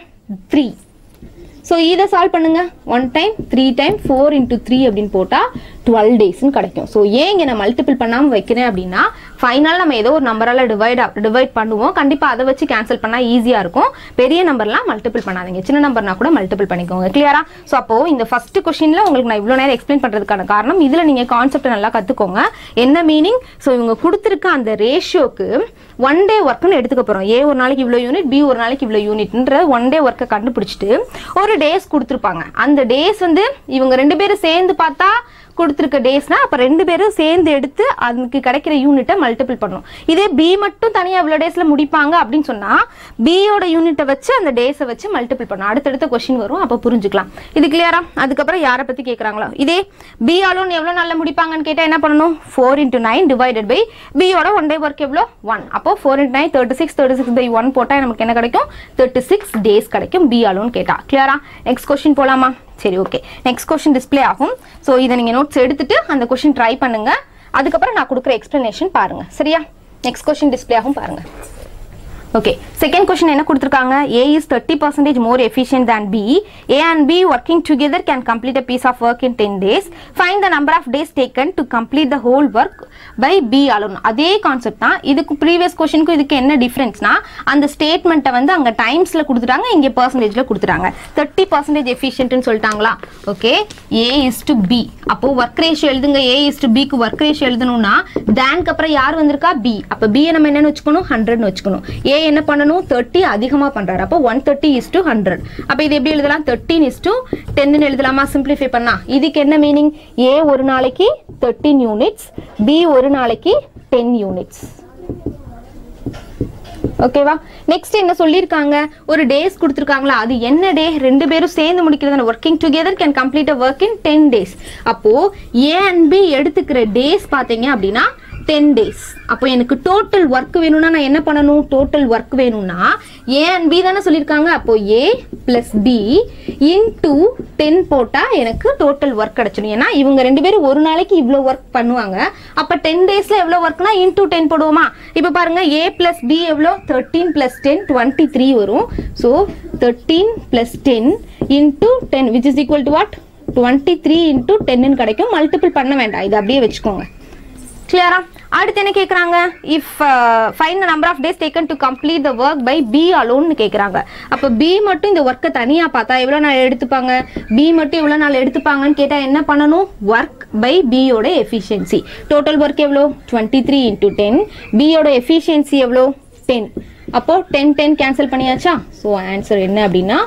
[SPEAKER 1] த்ரீ ஸோ இதை சால்வ் பண்ணுங்கள் one time three time four into three அப்படின்னு போட்டால் டுவெல் டேஸ்ன்னு கிடைக்கும். ஸோ ஏன் இங்கே நான் மல்டிபிள் பண்ணாமல் வைக்கிறேன் அப்படின்னா ஃபைனல் நம்ம ஏதோ ஒரு நம்பரால் டிவைட் டிவைட் பண்ணுவோம். கண்டிப்பாக அதை வச்சு கேன்சல் பண்ணால் ஈஸியாக இருக்கும். பெரிய நம்பர்லாம் மல்டிபிள் பண்ணாதீங்க. சின்ன நம்பர்னா கூட மல்டிபிள் பண்ணிக்கோங்க. கிளியரா ஸோ அப்போது இந்த ஃபர்ஸ்ட் கொஷினில் உங்களுக்கு நான் இவ்வளோ நேரம் எக்ஸ்பிளைன் பண்ணுறதுக்கான காரணம் இதில் நீங்கள் கான்செப்ட் நல்லா கற்றுக்கோங்க என்ன மீனிங் ஸோ இவங்க கொடுத்துருக்க அந்த ரேஷியோக்கு ஒன் டே ஒர்க்குன்னு எடுத்துக்க போகிறோம் ஏ ஒரு நாளைக்கு இவ்வளோ யூனிட் பி ஒரு நாளைக்கு இவ்வளோ யூனிட்ன்ற ஒன் டே ஒர்க்கை கண்டுபிடிச்சிட்டு ஒரு டேஸ் கொடுத்துருப்பாங்க. அந்த டேஸ் வந்து இவங்க ரெண்டு பேரும் சேர்ந்து பார்த்தா கொடுத்துருக்க டேஸ்னா அப்போ ரெண்டு பேரும் சேர்ந்து எடுத்து அதுக்கு கிடைக்கிற யூனிட்டை மல்டிபிள் பண்ணணும் இதே பி மட்டும் தனியாக இவ்வளோ டேஸில் முடிப்பாங்க அப்படின்னு சொன்னால் பியோட யூனிட்டை வச்சு அந்த டேஸை வச்சு மல்டிபிள் பண்ணணும் அடுத்தடுத்த கொஷின் வரும் அப்போ புரிஞ்சுக்கலாம். இது கிளியரா அதுக்கப்புறம் யாரை பற்றி கேட்குறாங்களோ இதே பி ஆலோன் எவ்வளோ நாளில் முடிப்பாங்கன்னு கேட்டால் என்ன பண்ணணும்? Four into nine divided by பியோட ஒன் டே ஒர்க் எவ்வளோ? ஒன் அப்போ four into nine thirty six thirty six by one போட்டால் நமக்கு என்ன கிடைக்கும்? தேர்ட்டி சிக்ஸ் டேஸ் கிடைக்கும் பி ஆலோன் கேட்டால் கிளியரா நெக்ஸ்ட் கொஸ்டின் போகலாமா சரி ஓகே நெக்ஸ்ட் கொஸ்டின் டிஸ்ப்ளே ஆகும். ஸோ இதை நீங்கள் நோட்ஸ் எடுத்துட்டு அந்த கொஸ்டின் ட்ரை பண்ணுங்க. அதுக்கப்புறம் நான் கொடுக்குற எக்ஸ்ப்ளனேஷன் பாருங்க. சரியா? நெக்ஸ்ட் கொஸ்டின் டிஸ்பிளே ஆகும் பாருங்க. ஓகே செகண்ட் கொஸ்டின் என்ன கொடுத்துருக்காங்க? A is thirty percentage more efficient than B A and B working together can complete a piece of work in ten days find the number of days taken to complete the whole work by B alone அதே concept தான். இதுக்கு previous கொஸ்டினுக்கும் இதுக்கு என்ன டிஃப்ரென்ஸ்னா அந்த ஸ்டேட்மெண்ட்டை வந்து அங்கே டைம்ஸில் கொடுத்துட்டாங்க இங்கே பர்சன்டேஜில் கொடுத்துட்டாங்க. தேர்ட்டி பர்சன்டேஜ் எஃபிஷியன்ட்னு சொல்லிட்டாங்களா? Okay A is to B அப்போ ஒர்க் ரேஷியோ எழுதுங்க. ஏ இஸ் டு பிக்கு ஒர்க் ரேஷியோ எழுதணும்னா தேனுக்கு அப்புறம் யார் வந்திருக்கா? பி அப்போ பியை நம்ம என்னென்னு வச்சுக்கணும்? ஹண்ட்ரட்னு வச்சுக்கணும். ஏ என்ன பண்ணணும்? தேர்ட்டி அதிகமாக பண்ணுறாரு அப்போ one thirty is to hundred அப்போ இது எப்படி எழுதலாம்? தேர்ட்டின் இஸ் டு டென்னு எழுதலாமா? சிம்பிளிஃபை பண்ணா இதுக்கு என்ன மீனிங் ஏ ஒரு நாளைக்கு தேர்ட்டின் யூனிட்ஸ் பி ஒரு நாளைக்கு டென் யூனிட்ஸ் ஓகேவா நெக்ஸ்ட் என்ன சொல்லியிருக்காங்க? ஒரு டேஸ் கொடுத்துருக்காங்களா? அது என்ன டே ரெண்டு பேரும் சேர்ந்து முடிக்கிறது working together can complete a work in ten days அப்போ ஏ அண்ட் பி எடுத்துக்கிற டேஸ் பார்த்தீங்க அப்படின்னா டென் டேஸ் அப்போ எனக்கு டோட்டல் ஒர்க் வேணும்னா நான் என்ன பண்ணணும்? டோட்டல் ஒர்க் வேணும்னா ஏ அண்ட் பி தானே சொல்லியிருக்காங்க. அப்போ A plus B into ten போட்டால் எனக்கு டோட்டல் ஒர்க் கிடச்சிடும். ஏன்னா இவங்க ரெண்டு பேரும் ஒரு நாளைக்கு இவ்வளோ ஒர்க் பண்ணுவாங்க. அப்போ டென் டேஸில் எவ்வளோ ஒர்க்னா இன்டூ டென் போடுவோமா? இப்போ பாருங்கள் ஏ பிளஸ் பி எவ்வளோ thirteen plus ten twenty three வரும். So thirteen plus ten into ten which is equal to what twenty three into டென்னு கிடைக்கும். மல்டிபிள் பண்ண வேண்டாம். இது அப்படியே வச்சுக்கோங்க. கிளியரா அடுத்து என்ன கேட்குறாங்க if find the number of days taken to complete the work by B அலோன்னு கேட்குறாங்க அப்போ பி மட்டும் இந்த ஒர்க்கை தனியாக பார்த்தா எவ்வளோ நாள் எடுத்துப்பாங்க? பி மட்டும் எவ்வளோ நாள் எடுத்துப்பாங்கன்னு கேட்டால் என்ன பண்ணணும்? ஒர்க் பை பியோட எஃபிஷியன்சி டோட்டல் ஒர்க் எவ்வளோ டுவெண்ட்டி த்ரீ இன்டூ டென் பியோட எஃபிஷியன்சி எவ்வளோ டென் அப்போது டென் டென் கேன்சல் பண்ணியாச்சா? ஸோ ஆன்சர் என்ன அப்படின்னா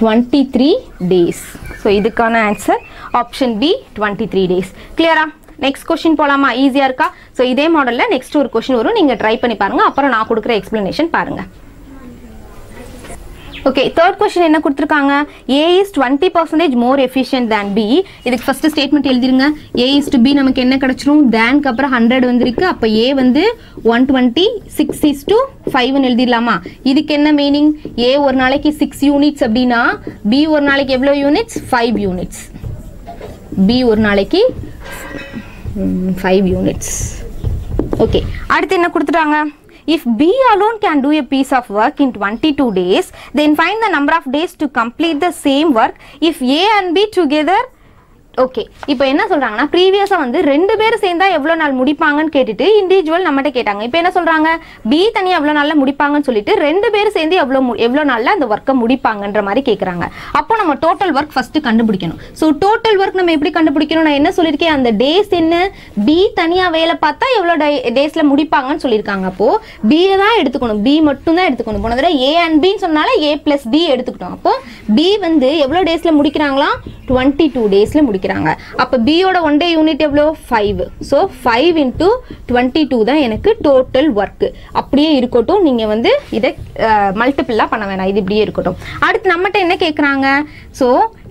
[SPEAKER 1] டுவெண்ட்டி த்ரீ டேஸ் ஸோ இதுக்கான answer option B twenty three days கிளியரா நெக்ஸ்ட் கொஸ்டின் போலாமா? ஈஸியாக இருக்கா? ஸோ இதே மாடலில் நெக்ஸ்ட் ஒரு கொஸ்டின் வரும். நீங்கள் ட்ரை பண்ணி பாருங்கள் அப்புறம் நான் கொடுக்குற எக்ஸ்பிளனேஷன் பாருங்கள் ஓகே தேர்ட் கொஸ்டின் என்ன கொடுத்துருக்காங்க? A is twenty percentage more efficient than B இதுக்கு ஃபர்ஸ்ட் ஸ்டேட்மெண்ட் எழுதிருங்க. ஏ இஸ் டு பி நமக்கு என்ன கிடச்சிரும்? தேனுக்கு அப்புறம் ஹண்ட்ரட் வந்திருக்கு. அப்போ ஏ வந்து one twenty six is to ஃபைவ்னு எழுதிடலாமா? இதுக்கு என்ன மீனிங் ஏ ஒரு நாளைக்கு சிக்ஸ் யூனிட்ஸ் அப்படின்னா பி ஒரு நாளைக்கு எவ்வளோ யூனிட்ஸ் ஃபைவ் யூனிட்ஸ் பி ஒரு நாளைக்கு ஃபைவ் யூனிட்ஸ் ஓகே அடுத்து என்ன கொடுத்துட்டாங்க if b alone can do a piece of work in 22 days then find the number of days to complete the same work if a and b together okay இப்போ என்ன சொல்றாங்கன்னா ப்ரீவியஸா வந்து ரெண்டு பேர் சேர்ந்தா எவ்வளோ நாள் முடிப்பாங்கன்னு கேட்டுட்டு இண்டிவிஜுவல் நம்மகிட்ட கேட்டாங்க. இப்போ என்ன சொல்றாங்க? பி தனியாக எவ்வளோ நாளில் முடிப்பாங்கன்னு சொல்லிட்டு ரெண்டு பேர் சேர்ந்து எவ்வளோ மு- எவ்வளோ நாளில் அந்த ஒர்க்கை முடிப்பாங்கன்ற மாதிரி கேட்குறாங்க அப்போ நம்ம டோட்டல் ஒர்க் ஃபர்ஸ்ட் கண்டுபிடிக்கணும். ஸோ டோட்டல் ஒர்க் நம்ம எப்படி கண்டுபிடிக்கணும்? நான் என்ன சொல்லியிருக்கேன்? அந்த டேஸ் என்ன? பி தனியாக வேலை பார்த்தா எவ்வளோ டேஸில் முடிப்பாங்கன்னு சொல்லியிருக்காங்க. அப்போ பி தான் எடுத்துக்கணும். பி மட்டும் தான் எடுத்துக்கணும். போன தடவை ஏ அண்ட் பின்னு சொன்னால ஏ பிளஸ் பி எடுத்துக்கிட்டோம். அப்போ பி வந்து எவ்வளோ டேஸில் முடிக்கிறாங்களா? டுவெண்ட்டி டூ டேஸில் கண்டுபிடிக்கிறாங்க அப்போ பியோட ஒன் டே யூனிட் எவ்வளோ five so five into twenty two தான் எனக்கு டோட்டல் ஒர்க்கு அப்படியே இருக்கட்டும். நீங்கள் வந்து இதை மல்டிபிளாக பண்ண வேணாம். இது இப்படியே இருக்கட்டும். அடுத்து நம்மகிட்ட என்ன கேட்குறாங்க so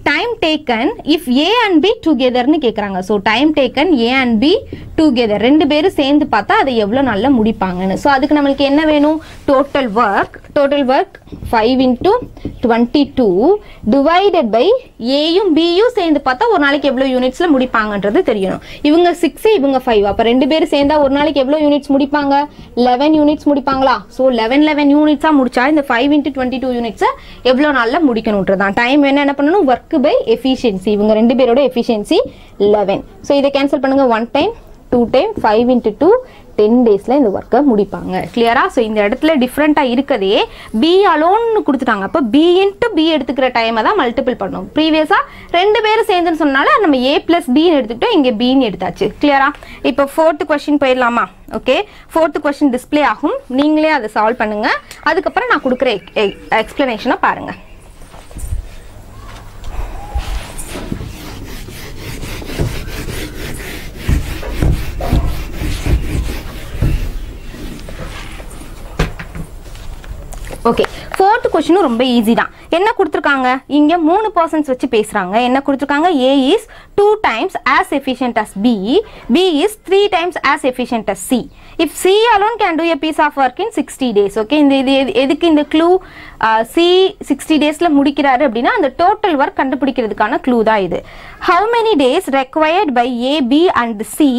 [SPEAKER 1] time taken if A and B டுகெதர்னு கேட்குறாங்க so time taken A and B together ரெண்டு பேரும் சேர்ந்து பார்த்தா அதை எவ்வளோ நல்லா முடிப்பாங்கன்னு. ஸோ அதுக்கு நம்மளுக்கு என்ன வேணும்? Total work total work five into twenty two divided by ஏயும் பியும் சேர்ந்து பார்த்தா ஒரு நாளைக்கு எவ்வளோ யூனிட்ஸில் முடிப்பாங்கன்றது தெரியணும். இவங்க சிக்ஸ் இவங்க ஃபைவ் அப்போ ரெண்டு பேரும் சேர்ந்தா ஒரு நாளைக்கு எவ்வளோ யூனிட்ஸ் முடிப்பாங்க? லெவன் யூனிட்ஸ் முடிப்பாங்களா? ஸோ லெவன் லெவன் யூனிட்ஸாக முடிச்சா இந்த ஃபைவ் இன்ட்டு டுவெண்ட்டி டூ யூனிட்ஸை எவ்வளோ நாளில் முடிக்கணுன்றதான் டைம் என்ன என்ன பண்ணணும்? ஒர்க் பை எஃபிஷியன்சி இவங்க ரெண்டு பேரோட எஃபிஷியன்சி லெவன் ஸோ இதை கேன்சல் பண்ணுங்கள் one time two time five into two ten டேஸில் இந்த ஒர்க்கை முடிப்பாங்க. கிளியரா ஸோ இந்த இடத்துல டிஃப்ரெண்ட்டாக இருக்கதே பி அலோன்னு கொடுத்துட்டாங்க. அப்போ பி இன்ட்டு பி எடுத்துக்கிற டைமை தான் மல்டிபிள் பண்ணும். ப்ரீவியஸாக ரெண்டு பேரும் சேர்ந்துன்னு சொன்னால நம்ம ஏ ப்ளஸ் பின்னு எடுத்துக்கிட்டோம். இங்கே பின்னு எடுத்தாச்சு. கிளியரா இப்போ ஃபோர்த்து கொஸ்டின் போயிடலாமா? ஓகே ஃபோர்த்து கொஸ்டின் டிஸ்ப்ளே ஆகும். நீங்களே அதை சால்வ் பண்ணுங்கள் அதுக்கப்புறம் நான் கொடுக்குற எக்ஸ்பிளனேஷனை பாருங்கள் ஓகே ஃபோர்த் கொஸ்டினும் ரொம்ப ஈஸி தான். என்ன கொடுத்துருக்காங்க? இங்கே மூணு பர்சன்ஸ் வச்சு பேசுகிறாங்க என்ன கொடுத்துருக்காங்க? A is two times as efficient as B B is three times as efficient as C if C alone can do a piece of work in sixty days okay இந்த இது எதுக்கு இந்த க்ளூ சி சிக்ஸ்டி டேஸில் முடிக்கிறாரு அப்படின்னா அந்த total work கண்டுபிடிக்கிறதுக்கான clue தான் இது. How many days required by A B and C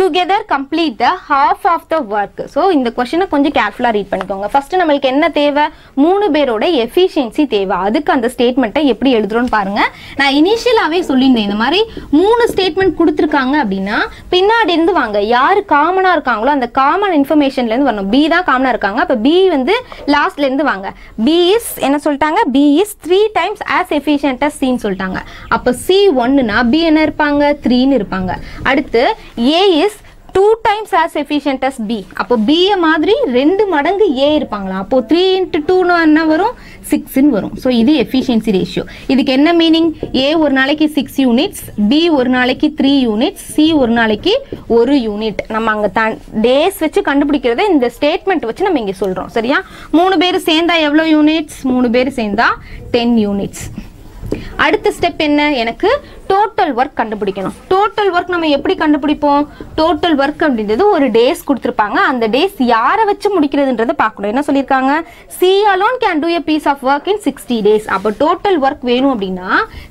[SPEAKER 1] together complete the half of the work so இந்த கொஷினை கொஞ்சம் கேர்ஃபுல்லாக ரீட் பண்ணிக்கோங்க. ஃபஸ்ட்டு நம்மளுக்கு என்ன தேவை? மூணு பேரோட எஃபிஷியன்சி தேவை. அதுக்கு அந்த ஸ்டேட்மெண்ட்டை எப்படி எழுதுறோம்னு பாருங்க. நான் இனிஷியலாகவே சொல்லியிருந்தேன் இந்த மாதிரி மூணு ஸ்டேட்மெண்ட் கொடுத்துருக்காங்க அப்படின்னா பின்னாடி இருந்து வாங்க. யார் காமனாக இருக்காங்களோ அந்த காமன் இன்ஃபர்மேஷன்லேருந்து வரணும். பி தான் காமனாக இருக்காங்க. அப்போ பி வந்து லாஸ்ட்ல இருந்து வாங்க. பி இஸ் என்ன சொல்லிட்டாங்க? B is three times as efficient சின்னு சொல்லிட்டாங்க. அப்போ சி ஒன்னுனா பி என்ன இருப்பாங்க? த்ரீன்னு இருப்பாங்க. அடுத்து A is two times as efficient as B அப்போ பிஏ மாதிரி ரெண்டு மடங்கு ஏ இருப்பாங்களா? அப்போ த்ரீ இன்ட்டு டூன்னு என்ன வரும்? சிக்ஸ்ன்னு வரும். ஸோ இது எஃபிஷியன்சி ரேஷியோ இதுக்கு என்ன மீனிங் ஏ ஒரு நாளைக்கு சிக்ஸ் யூனிட்ஸ் பி ஒரு நாளைக்கு த்ரீ யூனிட்ஸ் சி ஒரு நாளைக்கு ஒரு யூனிட் நம்ம அங்கே தான் டேஸ் வச்சு கண்டுபிடிக்கிறத இந்த ஸ்டேட்மெண்ட் வச்சு நம்ம இங்கே சொல்கிறோம் சரியா? மூணு பேர் சேர்ந்தா எவ்வளோ யூனிட்ஸ் மூணு பேர் சேர்ந்தா டென் யூனிட்ஸ் அடுத்த ஸ்டெப் என்ன? எனக்கு டோட்டல் ஒர்க் கண்டுபிடிக்கணும். டோட்டல் ஒர்க் நம்ம எப்படி கண்டுபிடிப்போம்? டோட்டல் ஒர்க் அப்படின்றது ஒரு டேஸ் கொடுத்துருப்பாங்க. அந்த டேஸ் யாரை வச்சு முடிக்கிறதுன்றதை பார்க்கணும். என்ன சொல்லியிருக்காங்க? C alone can do a piece of work in sixty days அப்போ டோட்டல் ஒர்க் வேணும் அப்படின்னா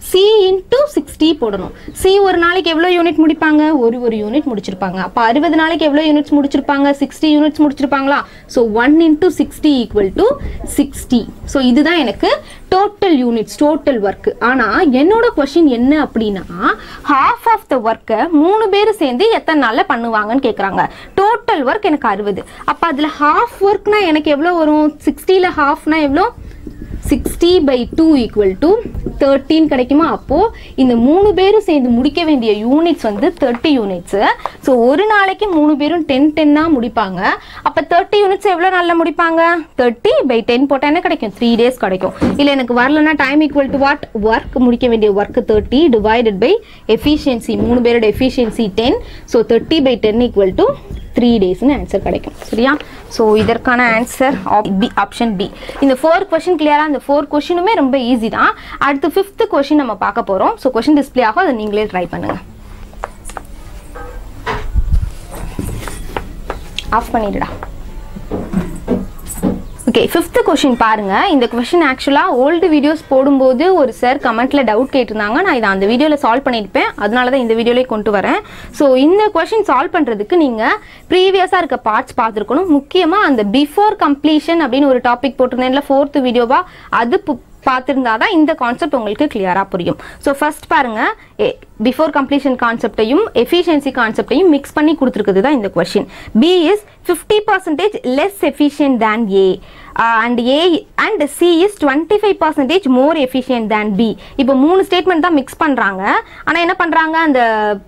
[SPEAKER 1] சி இன்டூ சிக்ஸ்டி போடணும். சி ஒரு நாளைக்கு எவ்வளோ யூனிட் முடிப்பாங்க? ஒரு ஒரு யூனிட் முடிச்சிருப்பாங்க. அப்போ அறுபது நாளைக்கு எவ்வளோ யூனிட்ஸ் முடிச்சிருப்பாங்க? Sixty units முடிச்சிருப்பாங்களா? So one into sixty equal to sixty so இதுதான் எனக்கு டோட்டல் யூனிட்ஸ் டோட்டல் ஒர்க் ஆனால் என்னோட கொஷின் என்ன அப்படின்னா ஹாஃப் ஆஃப் த ஒர்க்கை மூணு பேர் சேர்ந்து எத்தனை நாளில் பண்ணுவாங்கன்னு கேட்குறாங்க டோட்டல் ஒர்க் எனக்கு அறுபது. அப்போ அதில் ஹாஃப் ஒர்க்னா எனக்கு எவ்வளோ வரும்? சிக்ஸ்டியில் ஹாஃப்னா எவ்வளோ sixty by two equal to thirteen கிடைக்குமா? அப்போது இந்த மூணு பேரும் சேர்ந்து முடிக்க வேண்டிய யூனிட்ஸ் வந்து தேர்ட்டி யூனிட்ஸு ஸோ ஒரு நாளைக்கு மூணு பேரும் டென் டென்னாக முடிப்பாங்க. அப்போ தேர்ட்டி யூனிட்ஸ் எவ்வளோ நாளில் முடிப்பாங்க? தேர்ட்டி பை டென் போட்டால் என்ன கிடைக்கும்? த்ரீ டேஸ் கிடைக்கும். இல்லை எனக்கு வரலன்னா time equal to what work முடிக்க வேண்டிய work thirty divided by efficiency மூணு பேரோட efficiency ten so thirty by ten equal to three டேஸ்னு answer கிடைக்கும். சரியா? ஸோ இதற்கான ஆன்சர் பி ஆப்ஷன் பி இந்த ஃபோர் கொஷின் கிளியராக இந்த ஃபோர் கொஷினுமே ரொம்ப ஈஸி தான். அடுத்து ஃபிஃப்த் கொஷின் நம்ம பார்க்க போகிறோம் ஸோ கொஷின் டிஸ்பிளே ஆகும். அதை நீங்களே ட்ரை பண்ணுங்கள் ஆஃப் பண்ணிடுடா. ஓகே ஃபிஃப்த் கொஷின் பாருங்கள் இந்த கொஷின் ஆக்சுவலாக ஓல்டு வீடியோஸ் போடும்போது ஒரு சார் கமெண்ட்டில் டவுட் கேட்டிருந்தாங்க. நான் இதை அந்த வீடியோவில் சால்வ் பண்ணியிருப்பேன். அதனால தான் இந்த வீடியோலேயே கொண்டு வரேன். ஸோ இந்த கொஷின் சால்வ் பண்ணுறதுக்கு நீங்கள் ப்ரீவியஸாக இருக்க பார்ட்ஸ் பார்த்துருக்கணும். முக்கியமாக அந்த பிஃபோர் கம்ப்ளீஷன் அப்படின்னு ஒரு டாபிக் இல்லை ஃபோர்த்து வீடியோவாக அது பு- தான் இந்த கான்செப்ட் உங்களுக்கு கிளியராக புரியும். ஸோ ஃபஸ்ட் பாருங்கள் ஏ பிஃபோர் கம்ப்ளீஷன் கான்செப்டையும் எஃபிஷியன்சி கான்செப்டையும் மிக்ஸ் பண்ணி கொடுத்துருக்குது தான் இந்த question B is fifty percentage less efficient than A and A and C is twenty five percentage more efficient than B இப்போ மூணு ஸ்டேட்மெண்ட் தான் மிக்ஸ் பண்ணுறாங்க ஆனால் என்ன பண்ணுறாங்க அந்த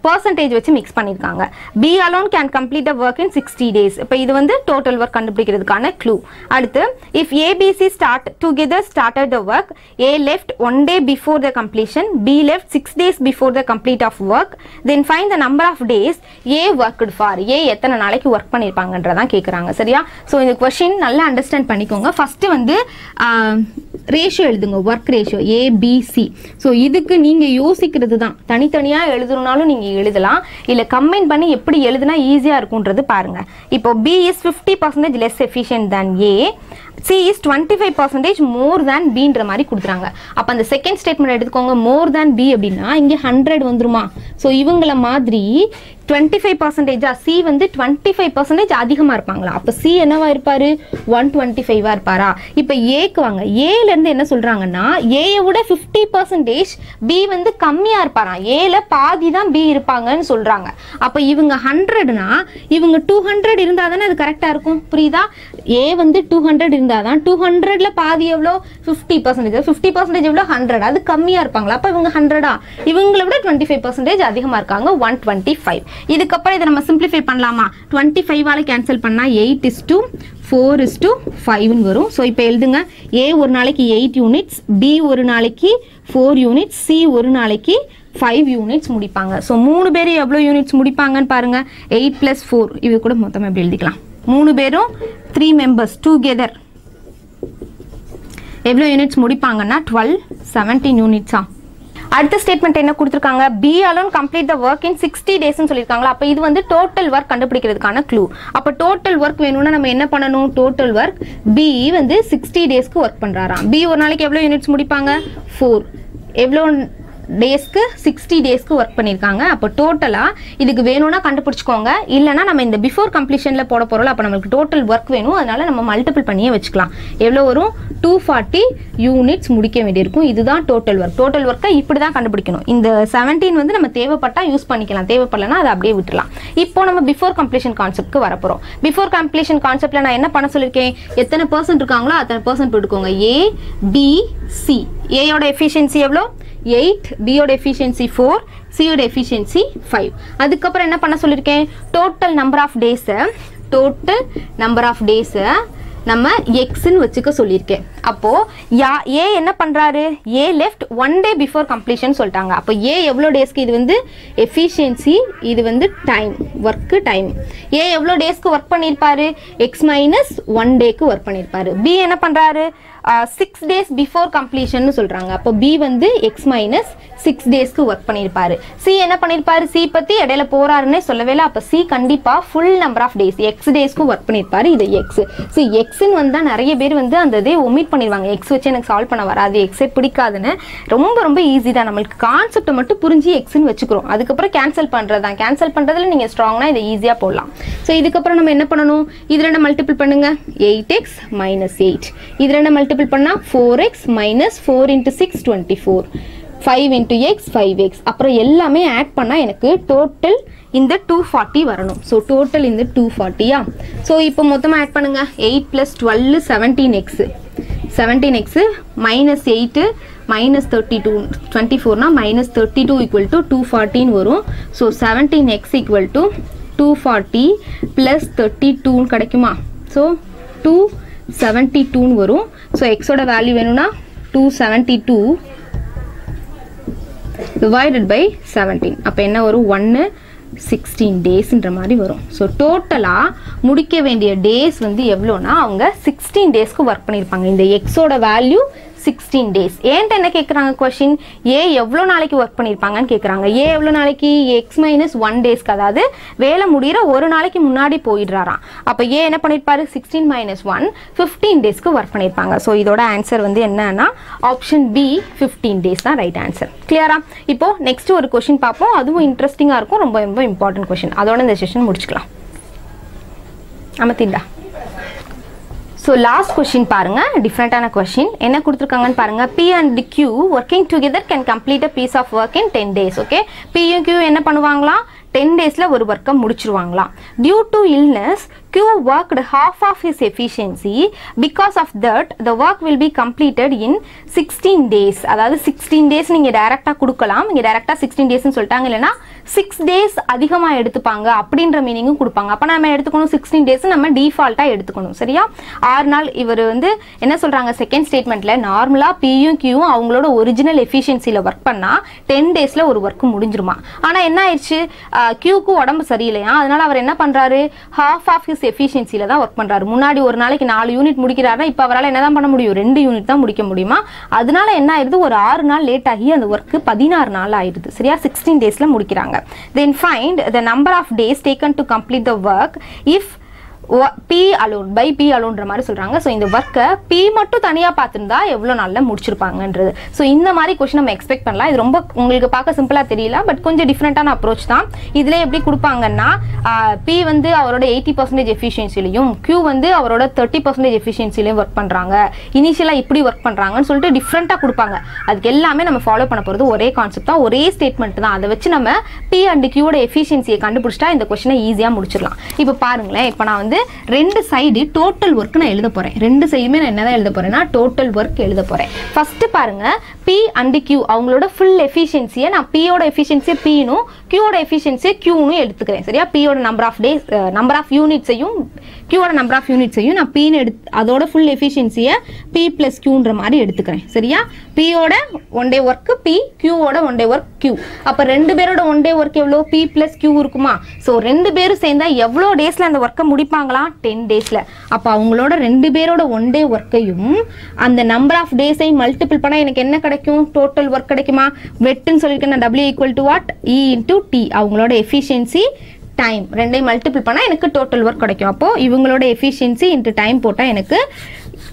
[SPEAKER 1] பர்சன்டேஜ் வச்சு மிக்ஸ் பண்ணியிருக்காங்க B alone can complete the work in sixty days இப்போ இது வந்து டோட்டல் ஒர்க் கண்டுபிடிக்கிறதுக்கான க்ளூ அடுத்து if A B C start together started the work A left one day before the completion B left six days before the complete of work then fine the number of days A worked for A எத்தனை நாளைக்கு work பண்ணியிருப்பாங்கன்றதான் கேட்குறாங்க சரியா? So இந்த question நல்லா understand பண்ணிக்கோங்க. First வந்து ratio எழுதுங்க. Work ratio ABC so இதுக்கு நீங்கள் யோசிக்கிறது தான் தனித்தனியாக எழுதணும்னாலும் நீங்கள் எழுதலாம். இல்லை கம்பைன் பண்ணி எப்படி எழுதுனா ஈஸியாக இருக்கும்ன்றது பாருங்கள் இப்போ B is fifty percentage less efficient than A C is twenty five percentage more than பின்ற மாதிரி கொடுக்குறாங்க. அப்போ அந்த செகண்ட் ஸ்டேட்மெண்ட் எடுத்துக்கோங்க மோர் தேன் பி அப்படின்னா இங்கே ஹண்ட்ரட் வந்துருமா? ஸோ இவங்கள மாதிரி டுவெண்ட்டி ஃபைவ் பர்சன்டேஜா சி வந்து டுவெண்ட்டி ஃபைவ் பர்சன்டேஜ் அதிகமாக இருப்பாங்களா? அப்போ சி என்னவா இருப்பாரு? ஒன் டுவெண்ட்டி ஃபைவாக இருப்பாரா? இப்போ ஏக்கு வாங்க. ஏலேருந்து என்ன சொல்கிறாங்கன்னா ஏயை விட ஃபிஃப்டி பர்சன்டேஜ் பி வந்து கம்மியாக இருப்பாராம். ஏல பாதி தான் பி இருப்பாங்கன்னு சொல்கிறாங்க அப்போ இவங்க ஹண்ட்ரட்னா இவங்க டூ ஹண்ட்ரட் இருந்தால் தானே அது கரெக்டாக இருக்கும்? புரியுதா? ஏ வந்து டூ ஹண்ட்ரட் இருந்தால் தான் டூ ஹண்ட்ரட்ல பாதி எவ்வளோ? ஃபிஃப்டி பர்சன்டேஜ் ஃபிஃப்டி பர்சன்டேஜ் எவ்வளோ? ஹண்ட்ரட் அது கம்மியாக இருப்பாங்களா? அப்போ இவங்க ஹண்ட்ரடா இவங்களை விட டுவெண்ட்டி ஃபைவ் பர்சன்டேஜ் அதிகமாக இருக்காங்க. ஒன் டுவெண்ட்டி ஃபைவ் இதுக்கப்புறம் இதை நம்ம சிம்பிளிஃபை பண்ணலாமா? டுவெண்ட்டி ஃபைவால் கேன்சல் பண்ணால் eight is two four is two ஃபைவ்னு வரும். ஸோ இப்போ எழுதுங்க. ஏ ஒரு நாளைக்கு எயிட் யூனிட்ஸ் பி ஒரு நாளைக்கு ஃபோர் யூனிட்ஸ் சி ஒரு நாளைக்கு ஃபைவ் யூனிட்ஸ் முடிப்பாங்க. ஸோ மூணு பேர் எவ்வளோ யூனிட்ஸ் முடிப்பாங்கன்னு பாருங்கள் எயிட் ப்ளஸ் ஃபோர் இது கூட மொத்தமாக எப்படி எழுதிக்கலாம்? மூணு பேரும் த்ரீ மெம்பர்ஸ் டூகெதர் எவ்வளோ யூனிட்ஸ் முடிப்பாங்கன்னா? டுவெல் செவன்டீன் யூனிட்ஸா அடுத்த ஸ்டேட்மெண்ட் என்ன கொடுத்துருக்காங்க? B alone complete the work in sixty டேஸ்னு சொல்லியிருக்காங்களா? அப்போ இது வந்து டோட்டல் ஒர்க் கண்டுபிடிக்கிறதுக்கான க்ளூ அப்போ டோட்டல் ஒர்க் வேணும்னா நம்ம என்ன பண்ணணும்? டோட்டல் ஒர்க் பி வந்து சிக்ஸ்டி டேஸ்க்கு ஒர்க் பண்ணுறாராம் பி ஒரு நாளைக்கு எவ்வளோ யூனிட்ஸ் முடிப்பாங்க? ஃபோர் எவ்வளோ டேஸ்க்கு சிக்ஸ்டி டேஸ்க்கு ஒர்க் பண்ணியிருக்காங்க. அப்போ டோட்டலாக இதுக்கு வேணும்னா கண்டுபிடிச்சிக்கோங்க. இல்லைனா நம்ம இந்த பிஃபோர் கம்ப்ளீஷனில் போட போகிறோம் அப்போ நம்மளுக்கு டோட்டல் ஒர்க் வேணும். அதனால் நம்ம மல்டிபிள் பண்ணியே வச்சுக்கலாம். எவ்வளோ வரும்? டூ ஃபார்ட்டி யூனிட்ஸ் முடிக்க வேண்டியிருக்கும். இதுதான் டோட்டல் ஒர்க் டோட்டல் ஒர்க்கை இப்படி தான் கண்டுபிடிக்கணும். இந்த செவன்டீன் வந்து நம்ம தேவைப்பட்டால் யூஸ் பண்ணிக்கலாம். தேவைப்படலைன்னா அதை அப்படியே விட்டுலாம் இப்போ நம்ம பிஃபோர் கம்ப்ளீஷன் கான்செப்ட்க்கு வரப்போகிறோம் பிஃபோர் கம்ப்ளீஷன் கான்செப்டில் நான் என்ன பண்ண சொல்லியிருக்கேன்? எத்தனை பர்சன்ட் இருக்காங்களோ அத்தனை பர்சன்ட் போட்டுக்கோங்க. ஏ பி சி ஏயோட எஃபிஷியன்சி எவ்வளோ? எயிட் பியோட எஃபிஷியன்சி ஃபோர் சியோட எஃபிஷியன்சி ஃபைவ் அதுக்கப்புறம் என்ன பண்ண சொல்லியிருக்கேன் டோட்டல் நம்பர் ஆஃப் டேஸை டோட்டல் நம்பர் ஆஃப் டேஸை நம்ம எக்ஸ்ன்னு வச்சுக்க சொல்லியிருக்கேன். அப்போது யா ஏ என்ன பண்ணுறாரு A left one day before completion சொல்லிட்டாங்க. அப்போ ஏ எவ்வளோ டேஸ்க்கு இது வந்து எஃபிஷியன்சி இது வந்து டைம் ஒர்க்கு டைம் ஏ எவ்வளோ டேஸ்க்கு ஒர்க் பண்ணியிருப்பாரு? எக்ஸ் மைனஸ் ஒன் டேக்கு ஒர்க் பண்ணியிருப்பாரு. பி என்ன பண்ணுறாரு சிக்ஸ் டேஸ் பிஃபோர் கம்ப்ளீஷன் சொல்கிறாங்க அப்போ பி வந்து எக்ஸ் மைனஸ் சிக்ஸ் டேஸ்க்கு ஒர்க் பண்ணியிருப்பாரு. சி என்ன பண்ணியிருப்பாரு? சி பற்றி இடையில போகிறாருன்னே சொல்லவே இல்லை. அப்போ சி கண்டிப்பாக full number of days X டேஸ்க்கு ஒர்க் பண்ணியிருப்பாரு. இது எக்ஸ் சி எக்ஸ் எக்ஸ்ன்னு வந்தால் நிறைய பேர் வந்து அந்த இதே ஒமிட் பண்ணிடுவாங்க. எக்ஸ் வச்சு எனக்கு சால்வ் பண்ண வராது. எக்ஸே பிடிக்காதுன்னு ரொம்ப ரொம்ப ஈஸி தான். நம்மளுக்கு கான்செப்டை மட்டும் புரிஞ்சு எக்ஸ்ன்னு வச்சுக்கிறோம். அதுக்கப்புறம் கேன்சல் பண்ணுறது தான். கேன்சல் பண்ணுறதுல நீங்கள் ஸ்ட்ராங்னா இதை ஈஸியாக போடலாம். ஸோ இதுக்கப்புறம் நம்ம என்ன பண்ணணும்? இது ரெண்டு மல்டிபிள் பண்ணுங்கள் எயிட் எக்ஸ் மைனஸ் எயிட் இது ரெண்டு மல்டிபிள் பண்ணால் four X minus four into six twenty four five into X five X அப்புறம் எல்லாமே ஆட் பண்ணால் எனக்கு டோட்டல் இந்த டூ ஃபார்ட்டி வரணும். ஸோ டோட்டல் இந்த டூ ஃபார்ட்டியா ஸோ இப்போ மொத்தமாக ஆட் பண்ணுங்கள் eight plus twelve seventeen X seventeen X minus eight minus thirty two twenty ஃபோர்னா minus thirty two equal to two ஃபார்ட்டின்னு வரும். So seventeen X equal to two forty plus thirty டூன்னு கிடைக்குமா? So two seventy டூன்னு வரும். So எக்ஸோட value வேணும்னா two seventy two divided by seventeen அப்போ என்ன வரும்? ஒன்று சிக்ஸ்டீன் டேஸ்ன்ற மாதிரி வரும். ஸோ டோட்டலாக முடிக்க வேண்டிய டேஸ் வந்து எவ்வளோனா அவங்க சிக்ஸ்டீன் டேஸ்க்கு ஒர்க் பண்ணியிருப்பாங்க. இந்த எக்ஸோட வேல்யூ சிக்ஸ்டீன் டேஸ் ஏன்ட்டு என்ன கேட்குறாங்க கொஷின் ஏ எவ்வளோ நாளைக்கு ஒர்க் பண்ணியிருப்பாங்கன்னு கேட்குறாங்க ஏ எவ்வளோ நாளைக்கு? எக்ஸ் மைனஸ் ஒன் டேஸ்க்கு அதாவது வேலை முடிகிற ஒரு நாளைக்கு முன்னாடி போயிடுறாராம். அப்போ ஏ என்ன பண்ணியிருப்பாரு சிக்ஸ்டீன் மைனஸ் ஒன் ஃபிஃப்டீன் டேஸ்க்கு ஒர்க் பண்ணியிருப்பாங்க ஸோ இதோட ஆன்சர் வந்து என்னன்னா ஆப்ஷன் பி ஃபிஃப்டீன் டேஸ் தான் ரைட் ஆன்சர் கிளியரா இப்போ நெக்ஸ்ட் ஒரு கொஷின் பார்ப்போம். அதுவும் இன்ட்ரெஸ்டிங்காக இருக்கும். ரொம்ப ரொம்ப இம்பார்ட்டன்ட் கொஷின் அதோட இந்த செஷன் முடிச்சுக்கலாம். அமத்திண்டா ஸோ லாஸ்ட் கொஷின் பாருங்க. டிஃப்ரெண்ட்டான கொஷின் என்ன கொடுத்துருக்காங்கன்னு பாருங்க. P and Q working together can complete a piece of work in ten days okay பியும் கியூ என்ன பண்ணுவாங்களாம்? டென் டேஸில் ஒரு ஒர்க்கை முடிச்சிருவாங்களாம். Due to illness Q worked half of his efficiency. Because of that the work will be completed in sixteen days அதாவது sixteen days நீங்கள் டேரெக்டாக கொடுக்கலாம். இங்கே டேரெக்டாக சிக்ஸ்டீன் டேஸ்னு சொல்லிட்டாங்க இல்லைன்னா சிக்ஸ் டேஸ் அதிகமாக எடுத்துப்பாங்க அப்படின்ற மீனிங்கும் கொடுப்பாங்க. அப்போ நம்ம எடுத்துக்கணும் சிக்ஸ்டீன் டேஸ் நம்ம டிஃபால்ட்டாக எடுத்துக்கணும். சரியா? ஆறு நாள் இவர் வந்து என்ன சொல்கிறாங்க செகண்ட் ஸ்டேட்மெண்ட்டில் நார்மலாக பியும் கியூவும் அவங்களோட ஒரிஜினல் எஃபிஷியன்சியில் ஒர்க் பண்ணால் டென் டேஸில் ஒரு ஒர்க் முடிஞ்சிருமா? ஆனால் என்ன ஆயிடுச்சு? கியூக்கு உடம்பு சரியில்லையா? அதனால் அவர் என்ன பண்ணுறாரு ஹாஃப் ஆஃப் ஹிஸ் எஃபிஷியன்சியில் தான் ஒர்க் பண்ணுறாரு முன்னாடி ஒரு நாளைக்கு நாலு யூனிட் முடிக்கிறாருனா இப்போ அவரால் என்ன தான் பண்ண முடியும்? ரெண்டு யூனிட் தான் முடிக்க முடியுமா? அதனால என்ன ஆயிடுது? ஒரு ஆறு நாள் லேட் ஆகி அந்த ஒர்க்கு பதினாறு நாள் ஆயிடுது. சரியா? சிக்ஸ்டீன் டேஸ்ல முடிக்கிறாங்க. Then find the number of days taken to complete the work if P alone by P அலோன்ற மாதிரி சொல்கிறாங்க ஸோ இந்த ஒர்க்கை பி மட்டும் தனியாக பார்த்துருந்தா எவ்வளோ நாளில் முடிச்சிருப்பாங்கன்றது. ஸோ இந்த மாதிரி கொஷின் நம்ம எக்ஸ்பெக்ட் பண்ணலாம். இது ரொம்ப உங்களுக்கு பார்க்க சிம்பிளாக தெரியல பட் கொஞ்சம் டிஃப்ரெண்ட்டான அப்ரோச் தான். இதில் எப்படி கொடுப்பாங்கன்னா பி வந்து அவரோட எயிட்டி பர்சன்டேஜ் எஃபிஷியன்சிலையும் கியூ வந்து அவரோட தேர்ட்டி பர்சன்டேஜ் எஃபிஷியன்சிலையும் ஒர்க் பண்ணுறாங்க இனிஷியலாக இப்படி ஒர்க் பண்ணுறாங்கன்னு சொல்லிட்டு டிஃப்ரெண்ட்டாக கொடுப்பாங்க. அதுக்கு எல்லாமே நம்ம ஃபாலோ பண்ண போகிறது ஒரே கான்செப்ட் தான் ஒரே ஸ்டேட்மெண்ட் தான். அதை வச்சு நம்ம பி அண்ட் கியூட எஃபிஷியன்சியை கண்டுபிடிச்சிட்டா இந்த கொஷினை ஈஸியாக முடிச்சிடலாம். இப்போ பாருங்களேன் இப்போ நான் வந்து ரெண்டு சைடு டோட்டல் ஒர்க் நான் எழுத போறேன். ரெண்டு சைடுமே நான் என்னதான் எழுத போறேன்னா டோட்டல் ஒர்க் எழுத போறேன். ஃபர்ஸ்ட் பாருங்க பி அண்டு கியூ அவங்களோட ஃபுல் எஃபிஷியன்சியை நான் பியோட எஃபிஷியன்சியை பினும் கியூட எஃபிஷியன்சியை கியூனும் எடுத்துக்கிறேன். சரியா? பியோட number of days number of யூனிட்ஸையும் கியூவோட நம்பர் ஆஃப் யூனிட்ஸையும் நான் பின்னு எடுத்து அதோட ஃபுல் எஃபிஷியன்சியை பி ப்ளஸ் கியூன்ற மாதிரி எடுத்துக்கிறேன். சரியா? பியோட ஒன் டே ஒர்க்கு பி கியூவோட ஒன் டே ஒர்க் கியூ அப்போ ரெண்டு பேரோட ஒன் டே ஒர்க் எவ்வளோ பி ப்ளஸ் கியூ இருக்குமா? ஸோ ரெண்டு பேரும் சேர்ந்தா எவ்வளோ டேஸில் அந்த ஒர்க்கை முடிப்பாங்க? முடிப்பாங்களா டென் டேஸில் அப்போ அவங்களோட ரெண்டு பேரோட ஒன் டே ஒர்க்கையும் அந்த நம்பர் ஆஃப் டேஸையும் மல்டிபிள் பண்ணால் எனக்கு என்ன கிடைக்கும்? டோட்டல் ஒர்க் கிடைக்குமா? வெட்டுன்னு சொல்லியிருக்கேன் நான் W equal to what E into T அவங்களோட எஃபிஷியன்சி டைம் ரெண்டையும் மல்டிபிள் பண்ணால் எனக்கு டோட்டல் ஒர்க் கிடைக்கும். அப்போது இவங்களோட எஃபிஷியன்சி இன்ட்டு டைம் போட்டால் எனக்கு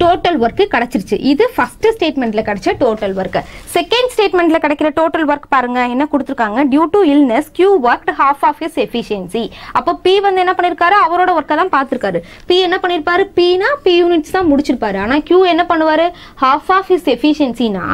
[SPEAKER 1] டோட்டல் ஒர்க்கு கிடைச்சிருச்சு. இது ஃபர்ஸ்ட் ஸ்டேட்மெண்ட்ல கிடைச்ச டோட்டல் ஒர்க் செகண்ட் ஸ்டேட்மெண்ட்ல கிடைக்கிற டோட்டல் ஒர்க் பாருங்க என்ன கொடுத்துருக்காங்க? Due to illness Q work half of his efficiency அப்போ பி வந்து என்ன பண்ணிருக்காரு? அவரோட ஒர்க்கை தான் பார்த்துருக்காரு. பி என்ன பண்ணிருப்பாரு? பினா பி யூனிட்ஸ் தான் முடிச்சிருப்பாரு. ஆனா கியூ என்ன பண்ணுவாரு? ஹாஃப் ஆஃப் இஸ் எஃபிஷியன்சினா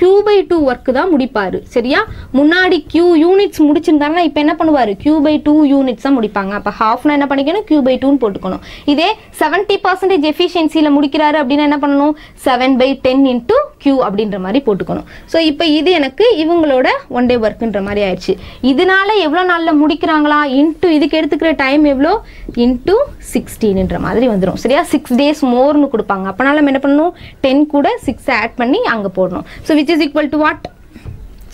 [SPEAKER 1] கியூ பை டூ ஒர்க் தான் முடிப்பாரு. சரியா? முன்னாடி கியூ யூனிட்ஸ் முடிச்சிருந்தாங்கன்னா இப்போ என்ன பண்ணுவாரு? கியூ பை டூ யூனிட்ஸ் தான் முடிப்பாங்க. அப்போ ஹாஃப்னா என்ன பண்ணிக்கணும்? கியூ பை டூன்னு போட்டுக்கணும். இதே செவன்ட்டி பர்சன்டேஜ் எஃபிஷியன்சியில் முடிக்கிறாரு. அப்படின்னா என்ன பண்ணணும்? Seven by ten into Q அப்படின்ற மாதிரி போட்டுக்கணும். ஸோ இப்போ இது எனக்கு இவங்களோட ஒன் டே ஒர்க்குன்ற மாதிரி ஆயிடுச்சு. இதனால எவ்வளோ நாளில் முடிக்கிறாங்களா? இன்டூ இதுக்கு எடுத்துக்கிற டைம் எவ்வளோ? இன்டூ சிக்ஸ்டீன்ன்ற மாதிரி வந்துடும் சரியா? சிக்ஸ் டேஸ் மோர்னு கொடுப்பாங்க. அப்போனால நம்ம என்ன பண்ணணும்? டென் கூட சிக்ஸ் ஆட் பண்ணி அங்கே போடணும். So which is equal to what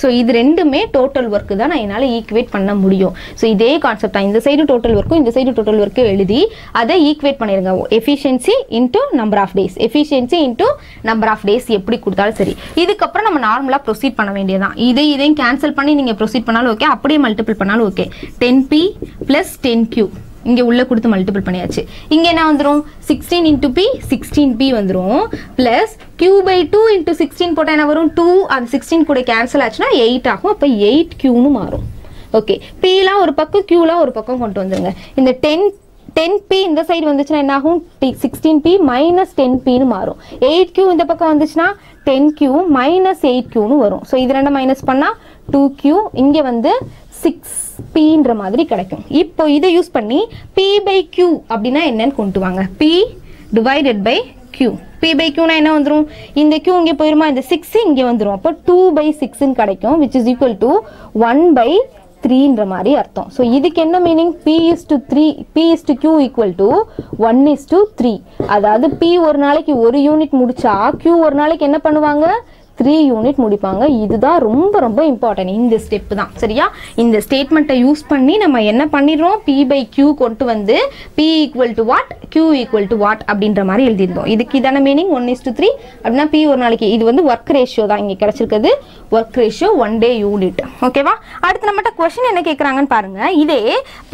[SPEAKER 1] so இது ரெண்டுமே டோட்டல் ஒர்க்கு தான் நான் என்னால் ஈக்குவேட் பண்ண முடியும். ஸோ இதே கான்செப்ட் தான். இந்த சைடு டோட்டல் ஒர்க்கும் இந்த சைடு டோட்டல் ஒர்க்கும் எழுதி அதை ஈக்குவேட் பண்ணிடுங்க efficiency into number of days efficiency into number of days எப்படி கொடுத்தாலும் சரி. இதுக்கப்புறம் நம்ம நார்மலாக ப்ரொசீட் பண்ண வேண்டியதான் இதை இதையும் கேன்சல் பண்ணி நீங்கள் ப்ரொசீட் பண்ணாலும் ஓகே அப்படியே மல்டிபிள் பண்ணாலும் okay ten P plus ten Q இங்கே உள்ளே கொடுத்து மல்டிபிள் பண்ணியாச்சு. இங்கே என்ன வந்துடும் sixteen into P sixteen P வந்துடும் plus Q by two into sixteen போட்டால் என்ன வரும்? டூ அது சிக்ஸ்டீன் கூட கேன்சல் ஆச்சுன்னா எயிட் ஆகும். அப்போ எயிட் கியூன்னு மாறும். ஓகே பிலாம் ஒரு பக்கம் கியூலாம் ஒரு பக்கம் கொண்டு வந்துருங்க. இந்த டென் டென் பி இந்த சைடு வந்துச்சுன்னா என்ன ஆகும்? சிக்ஸ்டீன் பி மைனஸ் டென் பின்னு மாறும். எயிட் கியூ இந்த பக்கம் வந்துச்சுன்னா டென் கியூ மைனஸ் எயிட் கியூன்னு வரும். ஸோ இது ரெண்டும் மைனஸ் பண்ணால் டூ கியூ இங்கே வந்து சிக்ஸ் பின்ற மாதிரி கிடைக்கும். இப்போ இதை யூஸ் பண்ணி பி பை கியூ அப்படின்னா என்னன்னு கொண்டு வாங்க. P divided by Q P by கியூனா என்ன வந்துடும் இந்த கியூ இங்கே போயிருமா? இந்த சிக்ஸ் இங்கே வந்துடும் அப்போ டூ பை சிக்ஸ்ன்னு கிடைக்கும் which is equal to one by த்ரீன்ற மாதிரி அர்த்தம். ஸோ இதுக்கு என்ன meaning P is to three P is to Q equal to one is to three அதாவது பி ஒரு நாளைக்கு ஒரு யூனிட் முடிச்சா கியூ ஒரு நாளைக்கு என்ன பண்ணுவாங்க? த்ரீ யூனிட் முடிப்பாங்க. இதுதான் ரொம்ப ரொம்ப இம்பார்ட்டன்ட் இந்த ஸ்டெப் தான். சரியா? இந்த ஸ்டேட்மெண்ட்டை யூஸ் பண்ணி நம்ம என்ன பண்ணிடுறோம்? பி பை கியூ கொண்டு வந்து P equal to what Q equal to what அப்படின்ற மாதிரி எழுதியிருந்தோம். இதுக்கு இதான meaning one is to three அப்படின்னா பி ஒரு நாளைக்கு. இது வந்து ஒர்க் ரேஷியோ தான் இங்கே கிடைச்சிருக்கிறது work ratio one day unit ஓகேவா அடுத்து நம்மகிட்ட கொஷின் என்ன கேட்குறாங்கன்னு பாருங்க. இதே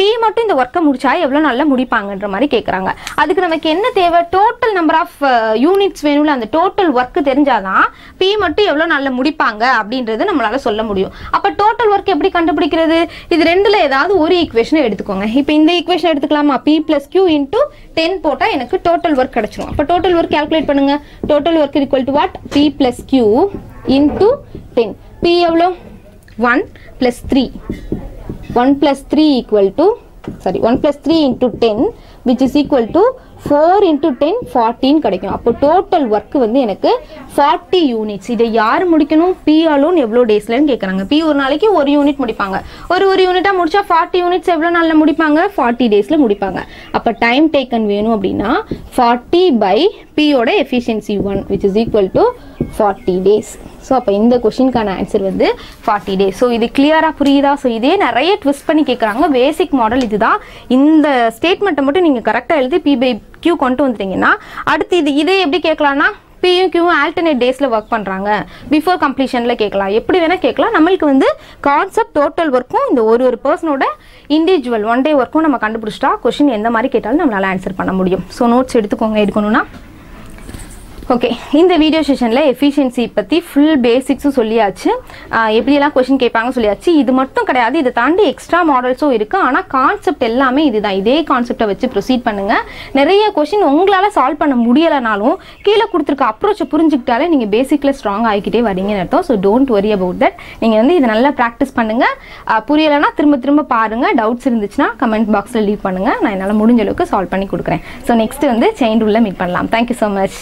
[SPEAKER 1] பி மட்டும் இந்த ஒர்க்கை முடிச்சா எவ்வளோ நாளில் முடிப்பாங்கன்ற மாதிரி கேட்குறாங்க அதுக்கு நமக்கு என்ன தேவை? டோட்டல் நம்பர் ஆஃப் யூனிட்ஸ் வேணும்ல அந்த டோட்டல் ஒர்க் தெரிஞ்சாதான் பி மட்டும் எவ்வளோ நாளில் முடிப்பாங்க அப்படின்றது நம்மளால சொல்ல முடியும். அப்போ டோட்டல் ஒர்க் எப்படி கண்டுபிடிக்கிறது? இது ரெண்டுல ஏதாவது ஒரு ஈக்குவேஷனை எடுத்துக்கோங்க. இப்போ இந்த ஈக்குவேஷன் எடுத்துக்கலாமா? P plus Q into ten போட்டால் எனக்கு டோட்டல் ஒர்க் கிடைச்சிடும் அப்போ டோட்டல் ஒர்க் கால்குலேட் பண்ணுங்க. Total work equal to what P plus Q into ten P எவ்வளோ one plus three one plus three equal to sorry one plus three into ten which is equal to four into ten ஃபார்ட்டின்னு கிடைக்கும். அப்போ total work வந்து எனக்கு forty units இதை யார் முடிக்கணும்? Be alone எவ்வளோ டேஸ்லன்னு கேட்குறாங்க பி ஒரு நாளைக்கு ஒரு யூனிட் முடிப்பாங்க. ஒரு ஒரு யூனிட்டாக முடிச்சா ஃபார்ட்டி யூனிட்ஸ் எவ்வளோ நாளில் முடிப்பாங்க? ஃபார்ட்டி டேஸில் முடிப்பாங்க. அப்போ டைம் டேக்கன் வேணும் அப்படின்னா ஃபார்ட்டி பை பியோட efficiency one which is equal to forty days so அப்போ இந்த கொஷினுக்கான ஆன்சர் வந்து ஃபார்ட்டி டேஸ் ஸோ இது கிளியராக புரியுதா? ஸோ இதே நிறைய ட்விஸ்ட் பண்ணி கேட்குறாங்க பேசிக் மாடல் இதுதான். இந்த ஸ்டேட்மெண்ட்டை மட்டும் நீங்கள் கரெக்டாக எழுதி பி பை கியூ கொண்டு வந்துட்டீங்கன்னா அடுத்து இது இதே எப்படி கேட்கலான்னா பியும் கியூவும் ஆல்டர்னேட் டேஸில் ஒர்க் பண்ணுறாங்க பிஃபோர் கம்ப்ளீஷனில் கேட்கலாம் எப்படி வேணால் கேட்கலாம் நம்மளுக்கு வந்து கான்செப்ட் டோட்டல் ஒர்க்கும் இந்த ஒரு ஒரு பர்சனோட இண்டிவிஜுவல் ஒன் டே ஒர்க்கும் நம்ம கண்டுபிடிச்சிட்டா கொஷின் எந்த மாதிரி கேட்டாலும் நம்மளால் ஆன்சர் பண்ண முடியும். ஸோ நோட்ஸ் எடுத்துக்கோங்க. எடுக்கணும்னா ஓகே இந்த வீடியோ செஷனில் எஃபிஷியன்சி பற்றி ஃபுல் பேசிக்ஸும் சொல்லியாச்சு. எப்படியெல்லாம் கொஷின் கேட்பாங்க சொல்லியாச்சு. இது மட்டும் கிடையாது இதை தாண்டி எக்ஸ்ட்ரா மாடல்ஸும் இருக்குது ஆனால் கான்செப்ட் எல்லாமே இதுதான். இதே கான்செப்டை வச்சு ப்ரொசீட் பண்ணுங்கள் நிறைய கொஷின் உங்களால் சால்வ் பண்ண முடியலைனாலும் கீழே கொடுத்துருக்க அப்ரோச்சை புரிஞ்சுக்கிட்டாலே நீங்கள் பேசிக்கில் ஸ்ட்ராங் ஆகிக்கிட்டே வரீங்கன்னு அர்த்தம். So don't worry about that நீங்கள் வந்து இதை நல்லா ப்ராக்டிஸ் பண்ணுங்கள் புரியலைன்னா திரும்ப திரும்ப பாருங்கள் டவுட்ஸ் இருந்துச்சுன்னா கமெண்ட் பாக்ஸில் லீவ் பண்ணுங்கள் நான் என்னால் முடிஞ்ச அளவுக்கு சால்வ் பண்ணி கொடுக்குறேன். ஸோ நெக்ஸ்ட் வந்து செயின் ரூலில் மீட் பண்ணலாம். Thank you so much